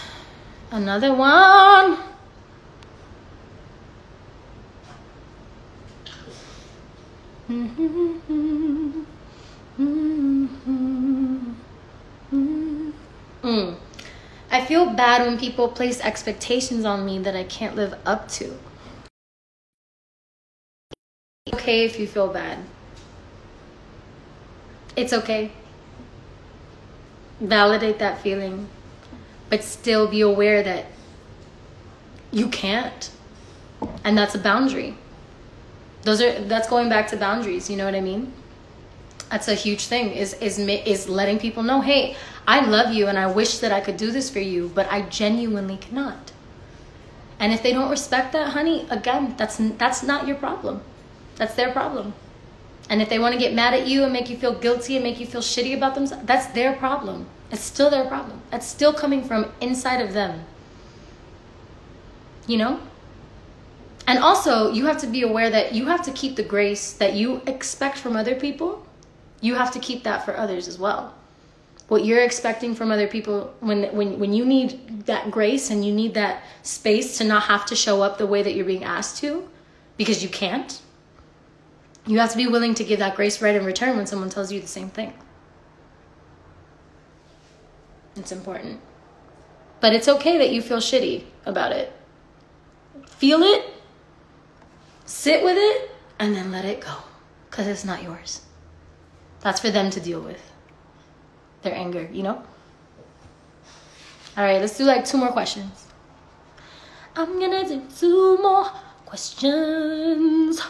Another one. Mm. I feel bad when people place expectations on me that I can't live up to okay if you feel bad. It's okay. Validate that feeling, but still be aware that you can't. And that's a boundary. Those are that's going back to boundaries, you know what I mean? That's a huge thing is is is letting people know, "Hey, I love you and I wish that I could do this for you, but I genuinely cannot." And if they don't respect that, honey, again, that's that's not your problem. That's their problem. And if they want to get mad at you and make you feel guilty and make you feel shitty about themselves, that's their problem. It's still their problem. That's still coming from inside of them. You know? And also, you have to be aware that you have to keep the grace that you expect from other people. You have to keep that for others as well. What you're expecting from other people when when when you need that grace and you need that space to not have to show up the way that you're being asked to because you can't. You have to be willing to give that grace right in return when someone tells you the same thing. It's important. But it's okay that you feel shitty about it. Feel it sit with it, and then let it go because it's not yours. That's for them to deal with their anger, you know? All right, let's do like two more questions. I'm gonna do two more questions.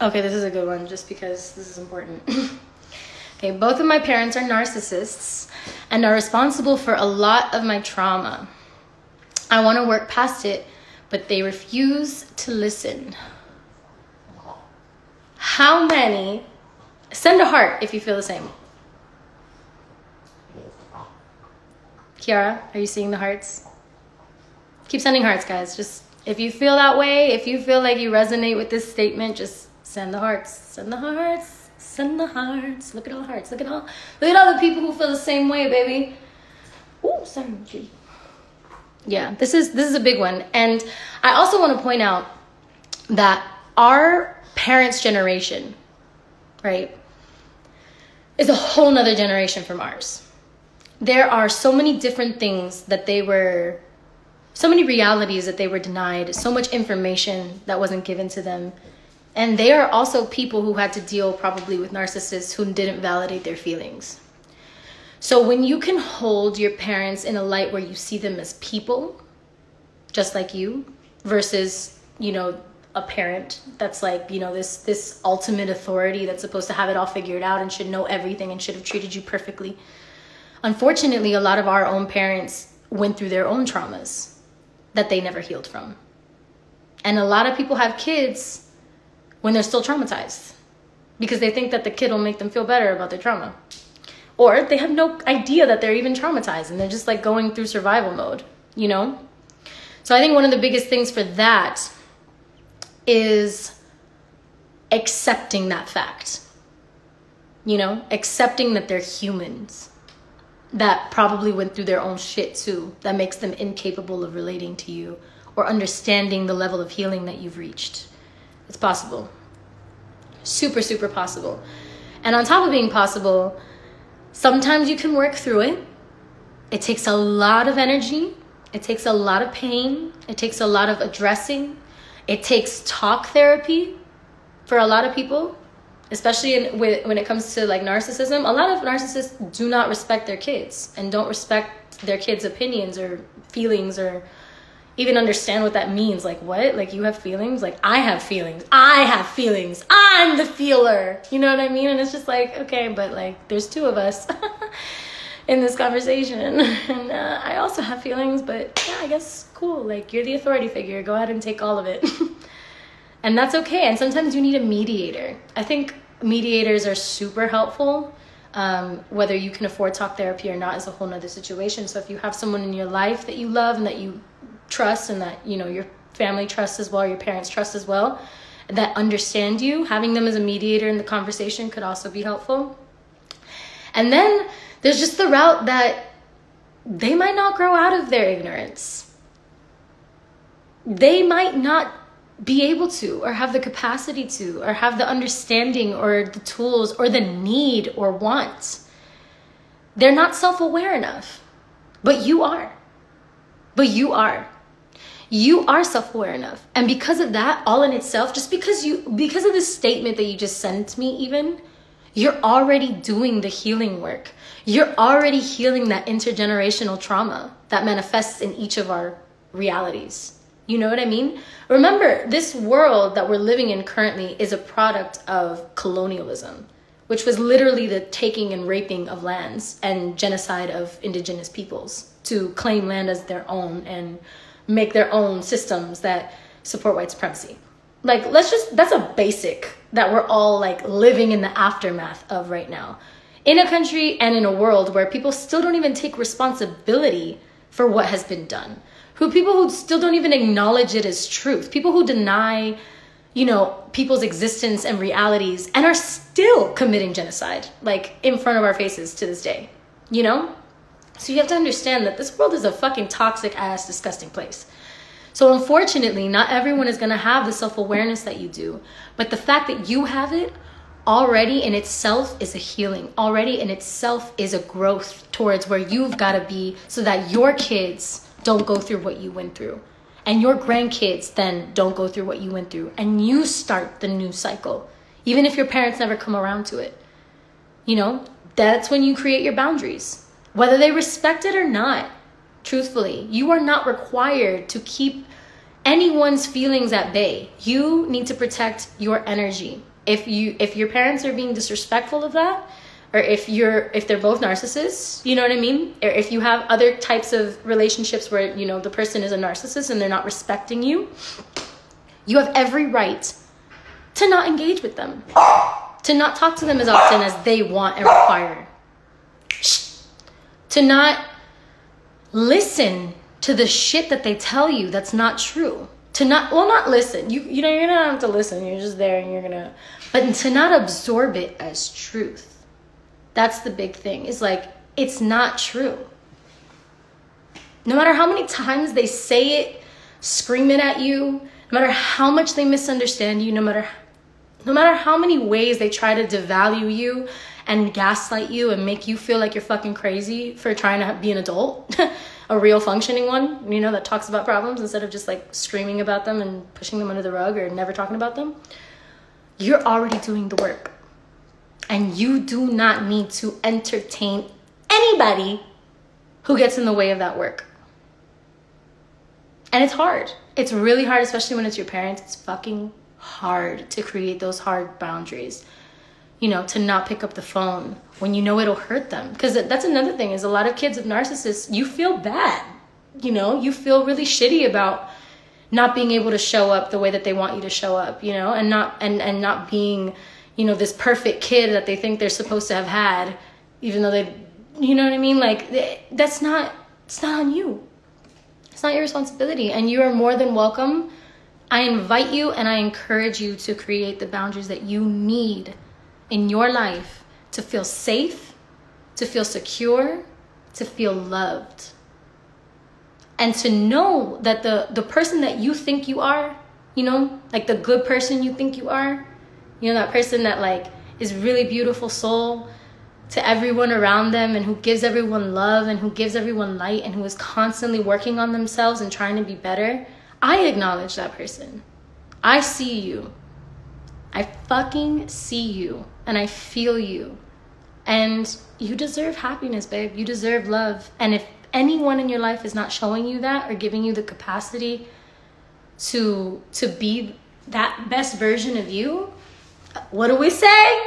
Okay, this is a good one just because this is important. (laughs) okay, both of my parents are narcissists and are responsible for a lot of my trauma. I want to work past it, but they refuse to listen. How many? Send a heart if you feel the same. Kiara, are you seeing the hearts? Keep sending hearts, guys. Just if you feel that way, if you feel like you resonate with this statement, just Send the hearts. Send the hearts. Send the hearts. Look at all the hearts. Look at all. Look at all the people who feel the same way, baby. Ooh, sorry. Yeah, this is this is a big one, and I also want to point out that our parents' generation, right, is a whole nother generation from ours. There are so many different things that they were, so many realities that they were denied, so much information that wasn't given to them and they are also people who had to deal probably with narcissists who didn't validate their feelings. So when you can hold your parents in a light where you see them as people, just like you, versus, you know, a parent that's like, you know, this this ultimate authority that's supposed to have it all figured out and should know everything and should have treated you perfectly. Unfortunately, a lot of our own parents went through their own traumas that they never healed from. And a lot of people have kids when they're still traumatized because they think that the kid will make them feel better about their trauma. Or they have no idea that they're even traumatized and they're just like going through survival mode, you know? So I think one of the biggest things for that is accepting that fact. You know, accepting that they're humans that probably went through their own shit too, that makes them incapable of relating to you or understanding the level of healing that you've reached. It's possible. Super, super possible. And on top of being possible, sometimes you can work through it. It takes a lot of energy, it takes a lot of pain, it takes a lot of addressing, it takes talk therapy for a lot of people especially in, when it comes to like narcissism a lot of narcissists do not respect their kids and don't respect their kids opinions or feelings or even understand what that means. Like, what? Like, you have feelings? Like, I have feelings. I have feelings. I'm the feeler. You know what I mean? And it's just like, okay, but like, there's two of us (laughs) in this conversation. (laughs) And uh, I also have feelings, but yeah, I guess cool. Like, you're the authority figure. Go ahead and take all of it. (laughs) and that's okay. And sometimes you need a mediator. I think mediators are super helpful. Um, whether you can afford talk therapy or not is a whole nother situation. So if you have someone in your life that you love and that you trust and that you know your family trusts as well your parents trust as well that understand you. Having them as a mediator in the conversation could also be helpful. And then there's just the route that they might not grow out of their ignorance. They might not be able to or have the capacity to or have the understanding or the tools or the need or want. They're not self-aware enough but you are. But you are. You are self-aware enough. And because of that, all in itself, just because you because of the statement that you just sent me even, you're already doing the healing work. You're already healing that intergenerational trauma that manifests in each of our realities. You know what I mean? Remember, this world that we're living in currently is a product of colonialism, which was literally the taking and raping of lands and genocide of indigenous peoples to claim land as their own and make their own systems that support white supremacy. Like, let's just, that's a basic that we're all like living in the aftermath of right now. In a country and in a world where people still don't even take responsibility for what has been done who people who still don't even acknowledge it as truth, people who deny, you know, people's existence and realities and are still committing genocide, like in front of our faces to this day, you know? So you have to understand that this world is a fucking toxic ass, disgusting place. So unfortunately, not everyone is gonna have the self awareness that you do, but the fact that you have it already in itself is a healing. Already in itself is a growth towards where you've got to be so that your kids don't go through what you went through. And your grandkids then don't go through what you went through. And you start the new cycle, even if your parents never come around to it. You know, that's when you create your boundaries, whether they respect it or not. Truthfully, you are not required to keep anyone's feelings at bay. You need to protect your energy. If you if your parents are being disrespectful of that, or if you're if they're both narcissists you know what i mean or if you have other types of relationships where you know the person is a narcissist and they're not respecting you you have every right to not engage with them to not talk to them as often as they want and require to not listen to the shit that they tell you that's not true to not well not listen you you know you're gonna have to listen you're just there and you're gonna but to not absorb it as truth that's the big thing. Is like it's not true. No matter how many times they say it, screaming at you, no matter how much they misunderstand you, no matter no matter how many ways they try to devalue you and gaslight you and make you feel like you're fucking crazy for trying to be an adult, (laughs) a real functioning one, you know, that talks about problems instead of just like screaming about them and pushing them under the rug or never talking about them, you're already doing the work. And you do not need to entertain anybody who gets in the way of that work. And it's hard. It's really hard, especially when it's your parents. It's fucking hard to create those hard boundaries. You know, to not pick up the phone when you know it'll hurt them. Because that's another thing is a lot of kids of narcissists, you feel bad. You know, you feel really shitty about not being able to show up the way that they want you to show up, you know, and not and and not being you know this perfect kid that they think they're supposed to have had even though they you know what i mean? Like that's not it's not on you. It's not your responsibility. And you are more than welcome. I invite you and i encourage you to create the boundaries that you need in your life to feel safe to feel secure to feel loved and to know that the the person that you think you are you know like the good person you think you are you know, that person that like is really beautiful soul to everyone around them and who gives everyone love and who gives everyone light and who is constantly working on themselves and trying to be better. I acknowledge that person. I see you. I fucking see you and I feel you. And you deserve happiness, babe. You deserve love. And if anyone in your life is not showing you that or giving you the capacity to to be that best version of you, what do we say?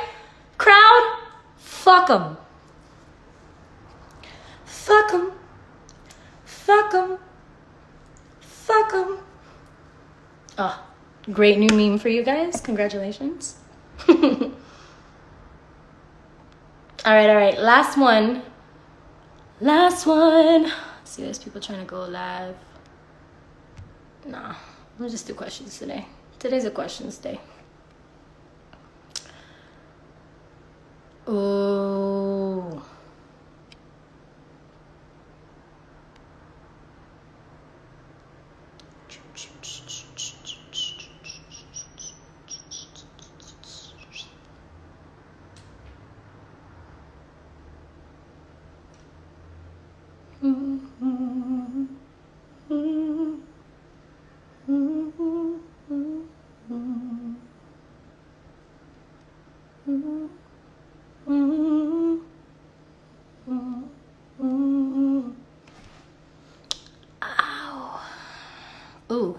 Crowd? Fuck them. Fuck them. Fuck them. Fuck them. Oh, ah, great new meme for you guys. Congratulations. (laughs) all right, all right. Last one. Last one. See, there's people trying to go live. Nah, I'm just do questions today. Today's a questions day. Oh.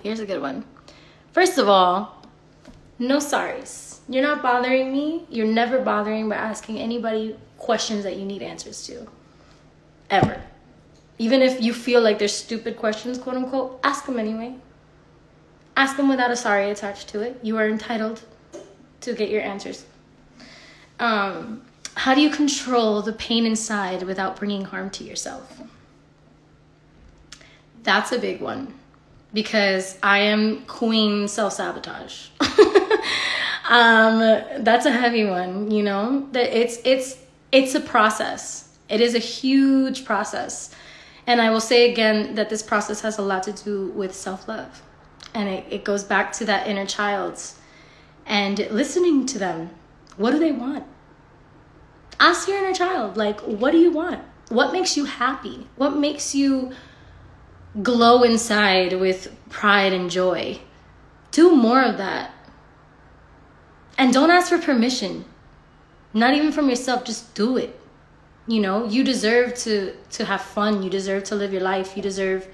here's a good one. First of all, no sorries. You're not bothering me. You're never bothering by asking anybody questions that you need answers to. Ever. Even if you feel like they're stupid questions, quote unquote, ask them anyway. Ask them without a sorry attached to it. You are entitled to get your answers. Um, how do you control the pain inside without bringing harm to yourself? That's a big one because I am queen self sabotage. (laughs) um, that's a heavy one, you know. That it's it's it's a process. It is a huge process, and I will say again that this process has a lot to do with self love, and it, it goes back to that inner child, and listening to them. What do they want? Ask your inner child, like, what do you want? What makes you happy? What makes you glow inside with pride and joy. Do more of that. And don't ask for permission. Not even from yourself, just do it. You know, you deserve to to have fun, you deserve to live your life, you deserve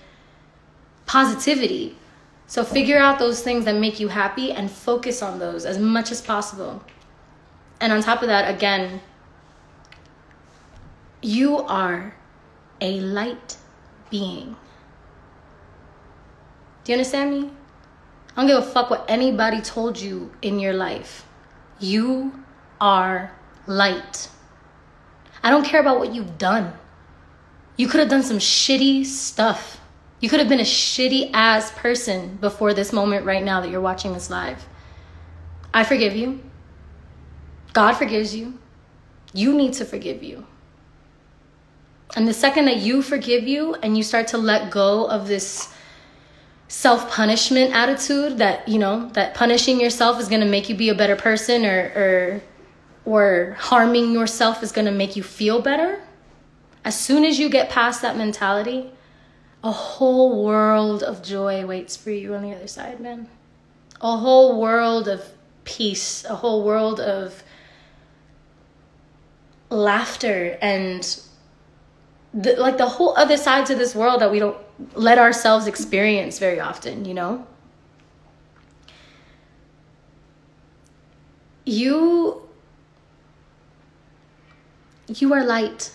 positivity. So figure out those things that make you happy and focus on those as much as possible. And on top of that, again, you are a light being. Do you understand me? I don't give a fuck what anybody told you in your life. You are light. I don't care about what you've done. You could have done some shitty stuff. You could have been a shitty ass person before this moment right now that you're watching this live. I forgive you. God forgives you. You need to forgive you. And the second that you forgive you and you start to let go of this self punishment attitude that you know that punishing yourself is going to make you be a better person or or or harming yourself is going to make you feel better. As soon as you get past that mentality a whole world of joy waits for you on the other side man. A whole world of peace a whole world of laughter and the, like the whole other sides of this world that we don't let ourselves experience very often, you know? You you are light.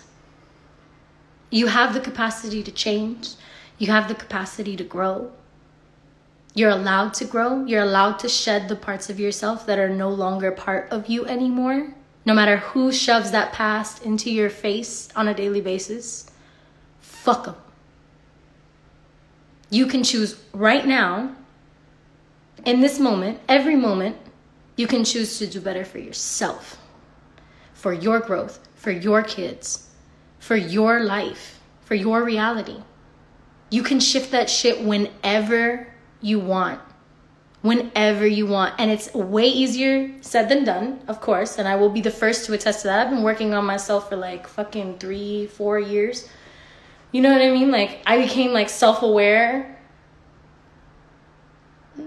You have the capacity to change. You have the capacity to grow. You're allowed to grow. You're allowed to shed the parts of yourself that are no longer part of you anymore no matter who shoves that past into your face on a daily basis, fuck them. You can choose right now, in this moment, every moment, you can choose to do better for yourself, for your growth, for your kids, for your life, for your reality. You can shift that shit whenever you want whenever you want. And it's way easier said than done, of course. And I will be the first to attest to that. I've been working on myself for like fucking three, four years. You know what I mean? Like, I became like self aware.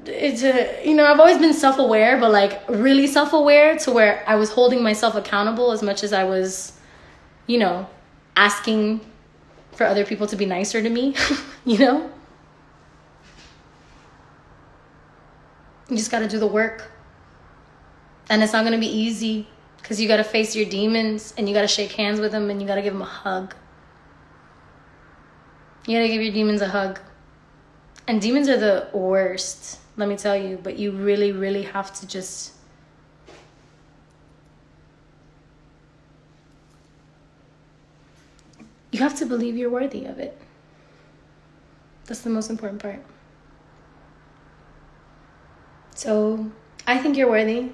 It's a, you know, I've always been self aware, but like really self aware to where I was holding myself accountable as much as I was, you know, asking for other people to be nicer to me, (laughs) you know? You just got to do the work. And it's not going to be easy because you got to face your demons and you got to shake hands with them and you got to give them a hug. You got to give your demons a hug. And demons are the worst, let me tell you, but you really, really have to just. You have to believe you're worthy of it. That's the most important part. So I think you're worthy.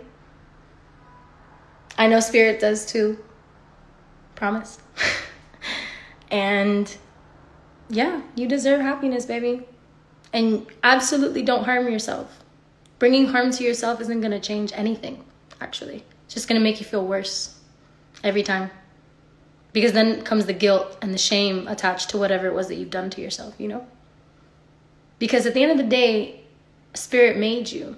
I know Spirit does too. Promise. (laughs) and yeah, you deserve happiness, baby. And absolutely don't harm yourself. Bringing harm to yourself isn't going to change anything, actually. It's just going to make you feel worse every time. Because then comes the guilt and the shame attached to whatever it was that you've done to yourself, you know? Because at the end of the day, Spirit made you.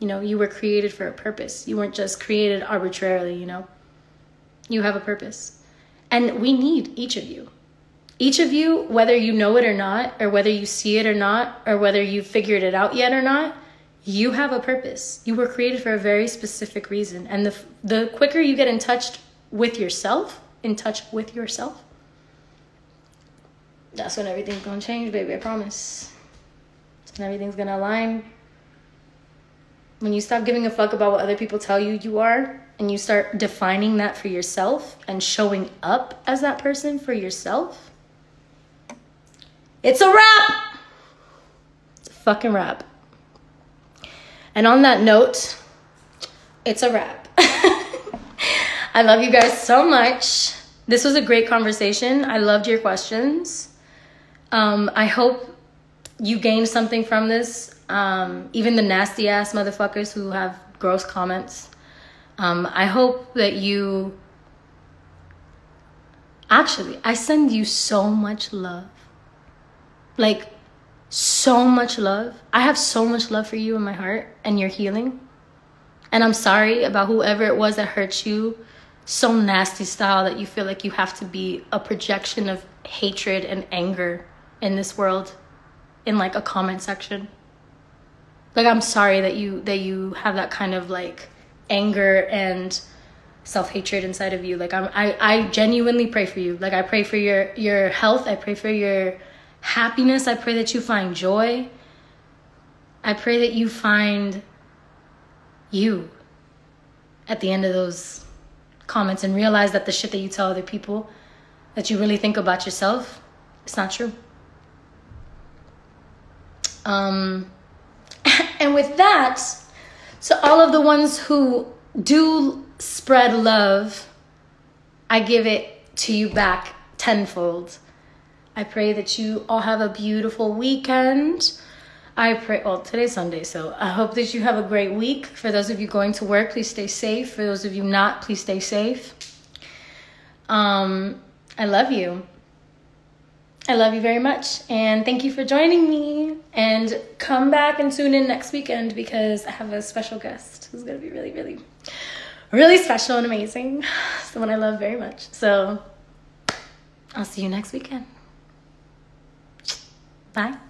You know, you were created for a purpose. You weren't just created arbitrarily, you know. You have a purpose. And we need each of you. Each of you, whether you know it or not, or whether you see it or not, or whether you figured it out yet or not, you have a purpose. You were created for a very specific reason. And the the quicker you get in touch with yourself, in touch with yourself, that's when everything's gonna change, baby. I promise. And everything's gonna align. When you stop giving a fuck about what other people tell you you are, and you start defining that for yourself and showing up as that person for yourself, it's a wrap. It's a fucking wrap. And on that note, it's a wrap. (laughs) I love you guys so much. This was a great conversation. I loved your questions. Um, I hope you gained something from this. Um, even the nasty ass motherfuckers who have gross comments. Um, I hope that you. Actually, I send you so much love like so much love. I have so much love for you in my heart and your healing. And I'm sorry about whoever it was that hurt you so nasty style that you feel like you have to be a projection of hatred and anger in this world in like a comment section. Like I'm sorry that you that you have that kind of like anger and self-hatred inside of you. Like I'm I I genuinely pray for you. Like I pray for your your health. I pray for your happiness. I pray that you find joy. I pray that you find you at the end of those comments and realize that the shit that you tell other people that you really think about yourself, it's not true. Um, (laughs) and with that, to all of the ones who do spread love, I give it to you back tenfold. I pray that you all have a beautiful weekend. I pray, well, today's Sunday, so I hope that you have a great week. For those of you going to work, please stay safe. For those of you not, please stay safe. Um, I love you. I love you very much. And thank you for joining me. And come back and tune in next weekend because I have a special guest who's going to be really, really, really special and amazing. (sighs) Someone I love very much. So I'll see you next weekend. Bye.